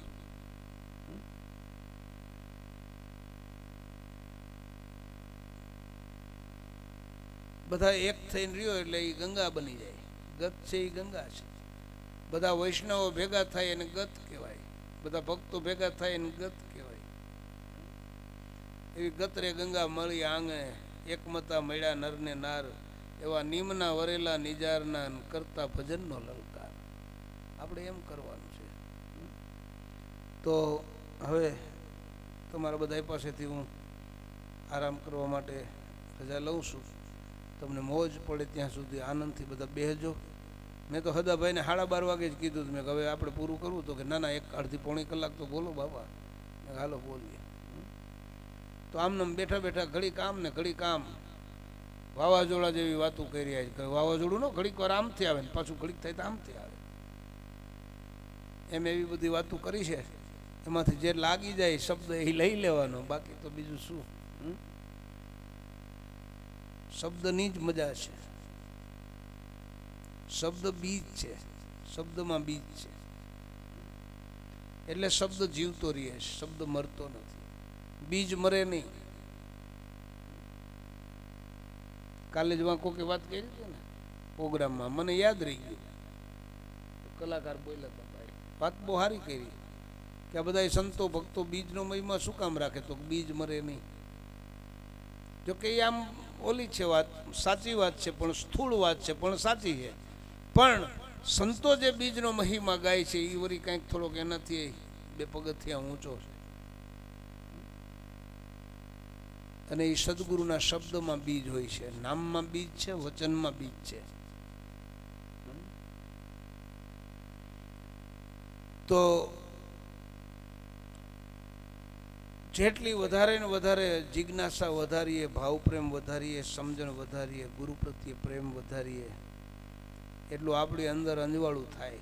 બધા એક થઈને રહ્યો એટલે એ ગંગા બની જાય. ગત છે એ ગંગા છે. બધા વૈષ્ણવો ભેગા થાય એને ગત કહેવાય. બધા ભક્તો ભેગા થાય એને ગત કહેવાય. એવી ગતરે ગંગા મળી આંગે એકમતા મળ્યા નરને નાર, એવા નિમના વરેલા નિજારના કરતા ભજનનો લલકાર. આપણે એમ કરવાનું છે. તો હવે તમારા બધા પાસેથી હું આરામ કરવા માટે રજા લઉં છું. તમને મોજ પડે ત્યાં સુધી આનંદથી બધા બેહજો. મેં તો હદાભાઈને સાડા બાર વાગે જ કીધું હતું. મેં કે હવે આપણે પૂરું કરવું. તો કે, ના ના, એક અડધી પોણી કલાક તો બોલો બાબા હાલો, બોલીએ. તો આમને આમ બેઠા બેઠા ઘડી કામ ને ઘડી કામ વાવાઝોડા જેવી વાતો કરી આજ. વાવાઝોડું નો, ઘડીક વાર આમથી આવે ને પાછું ઘડીક થાય તો આમથી આવે. એમ એવી બધી વાતો કરી છે. એમાંથી જે લાગી જાય શબ્દ એ લઈ લેવાનો. બાકી તો બીજું શું? શબ્દની જ મજા છે. શબ્દ બીજ છે. શબ્દમાં બીજ છે. એટલે શબ્દ જીવતો રહે છે શબ્દ મરતો નથી. બીજ મરે નહીં. કાલે જ વાંકો કોકે વાત કરી હતી ને? પ્રોગ્રામમાં. મને યાદ રહી ગયું. કલાકાર બોલ્યા હતા ભાઈ. વાત બહુ સારી કરી. કે આ બધા સંતો, ભક્તો બીજનો મહિમા શું કામ રાખે? તો બીજ મરે નહીં. જોકે એ આમ ઓલી છે વાત. સાચી વાત છે, પણ સ્થૂળ વાત છે, પણ સાચી છે. પણ સંતો જે બીજનો મહિમા ગાય છે એ વળી કંઈક થોડોક એનાથી બે પગથિયા ઊંચો છે. અને એ સદગુરુના શબ્દમાં બીજ હોય છે. નામમાં બીજ છે, વચનમાં બીજ છે. તો જેટલી વધારે ને વધારે જિજ્ઞાસા વધારીએ, ભાવપ્રેમ વધારીએ, સમજણ વધારીએ, ગુરુ પ્રત્યે પ્રેમ વધારીએ એટલું આપણી અંદર અંજવાળું થાય.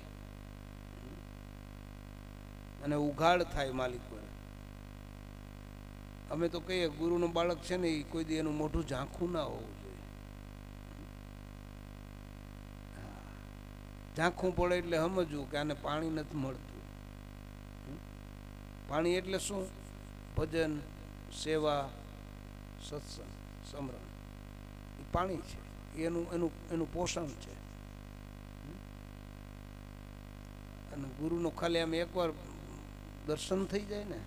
અને ઉઘાડ થાય માલિક પર અમે તો કહીએ ગુરુનું બાળક છે ને એ કોઈ દી એનું મોઢું ઝાંખું ના હોવું જોઈએ. ઝાંખું પડે એટલે સમજવું કે આને પાણી નથી મળતું. પાણી એટલે શું? ભજન, સેવા, સત્સંગ, સમરણ. એ પાણી છે. એનું એનું એનું પોષણ છે હમ? અને ગુરુનો ખાલી આમ એકવાર દર્શન થઈ જાય ને,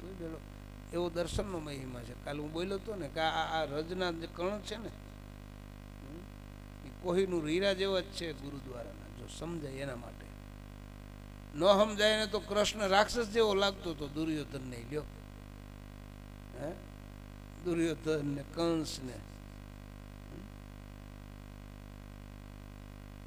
તો બેડો એવો દર્શનનો મહિમા છે. કાલે હું બોલ્યો હતો ને કે આ રજના જે કણ છે ને એ કોહીનું હીરા જેવા જ છે ગુરુદ્વારાના, જો સમજાય એના માટે. ન સમજાય ને તો કૃષ્ણ રાક્ષસ જેવો લાગતો હતો દુર્યોધન ને લ્યો. હે? દુર્યોધન ને કંસ ને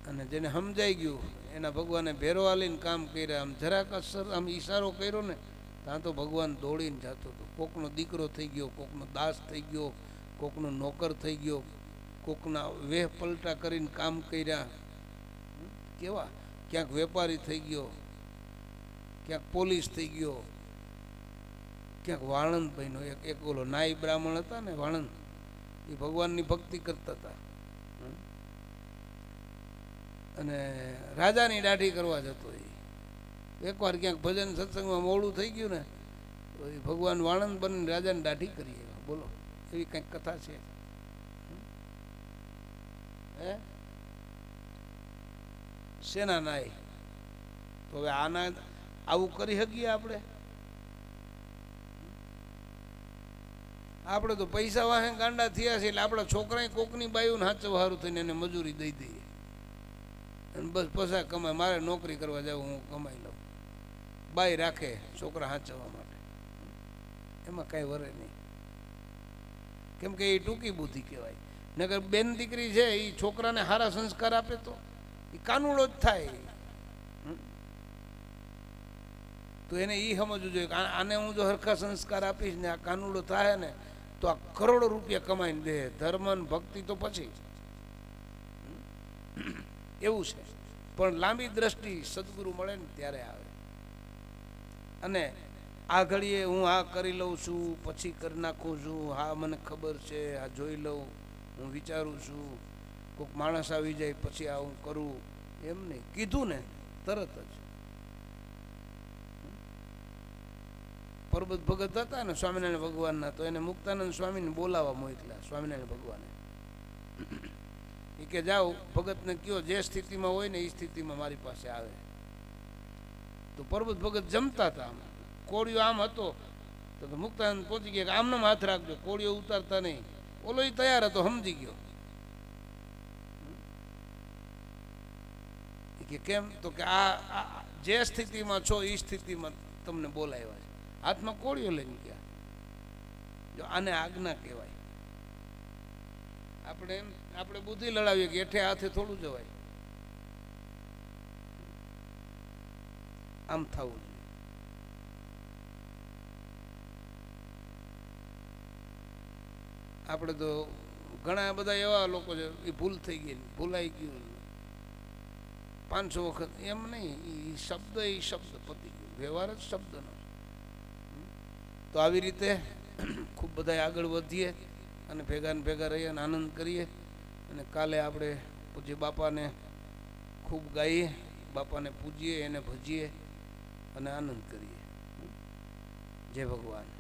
અને જેને સમજાઈ ગયું એના ભગવાને ભેરો આલીને કામ કર્યા. આમ જરાક અસર આમ ઈશારો કર્યો ને, ત્યાં તો ભગવાન દોડીને જતો હતો. કોકનો દીકરો થઈ ગયો, કોકનો દાસ થઈ ગયો, કોકનો નોકર થઈ ગયો, કોકના વેહ પલટા કરીને કામ કર્યા. કેવા? ક્યાંક વેપારી થઈ ગયો, ક્યાંક પોલીસ થઈ ગયો, ક્યાંક વાણંદ ભાઈનો એક એક ઓલો નાઈ બ્રાહ્મણ હતા ને, વાણંદ. એ ભગવાનની ભક્તિ કરતા હતા? અને રાજાની દાઢી કરવા જતો એ. એકવાર ક્યાંક ભજન સત્સંગમાં મોડું થઈ ગયું ને, તો એ ભગવાન વાણંદ બનીને રાજાની દાઢી કરી બોલો, એવી કંઈક કથા છે? હે? શેના નાય? તો હવે આના આવું કરી શકીએ આપણે? આપણે તો પૈસા વાહે ગાંડા થયા છે, એટલે આપણા છોકરાએ કોકની બાયું હાચવારું થઈને એને મજૂરી દઈ દઈએ. અને બસ પૈસા કમાય. મારે નોકરી કરવા જાવ, હું કમાઈ લઉં. બાઈ રાખે છોકરા હાંચવા માટે. એમાં કાંઈ વરે નહીં. કેમ કે એ ટૂંકી બુદ્ધિ કહેવાય. નગર બેન દીકરી છે એ છોકરાને સારા સંસ્કાર આપે તો એ કાનુડો જ થાય. તો એને એ સમજવું જોઈએ આને હું જો હરખા સંસ્કાર આપીશ ને આ કાનુડો થાય ને, તો આ કરોડો રૂપિયા કમાઈને દે. ધર્મ ભક્તિ તો પછી હમ? એવું છે. પણ લાંબી દ્રષ્ટિ સદગુરુ મળે ને ત્યારે આવે. અને આ ઘડીએ હું આ કરી લઉં છું, પછી કરી નાખું છું, હા, મને ખબર છે આ જોઈ લઉં, હું વિચારું છું કોઈક માણસ આવી જાય, પછી આ હું કરું. એમ નહીં. કીધું ને, તરત જ. પરબત ભગત હતા ને સ્વામિનારાયણ ભગવાનના, તો એને મુક્તાનંદ સ્વામીને બોલાવવા મોકલ્યા, સ્વામિનારાયણ ભગવાને. એ કે જાઓ, ભગતને કયો જે સ્થિતિમાં હોય ને એ સ્થિતિમાં મારી પાસે આવે. તો પરબત ભગત જમતા હતા આમ. કોળિયો આમ હતો, તો મુક્તાનંદ પહોંચી ગયા કે આમનો હાથ રાખજો, કોળિયો ઉતારતા નહીં. ઓલો એ તૈયાર હતો, સમજી ગયો. કે કેમ? તો કે આ જે સ્થિતિમાં છો એ સ્થિતિમાં તમને બોલાવ્યા છે. હાથમાં કોળિયો લઈને ગયા. જો આને આજ્ઞા કહેવાય. આપણે એમ આપણે બુદ્ધિ લડાવીએ કે એઠે હાથે થોડું જવાય. આમ થવું જોઈએ. આપણે તો ઘણા બધા એવા લોકો છે, એ ભૂલ થઈ ગઈ, ભૂલાઈ ગયું. પાંચસો વખત, એમ નહીં, એ શબ્દ એ શબ્દ પતી ગયો. વ્યવહાર જ શબ્દનો તો આવી રીતે ખૂબ બધા આગળ વધીએ અને ભેગા ને ભેગા રહીએ અને આનંદ કરીએ. અને કાલે આપણે પૂજ્ય બાપાને ખૂબ ગાઈએ, બાપાને પૂજીએ, એને ભજીએ અને આનંદ કરીએ. જય ભગવાન.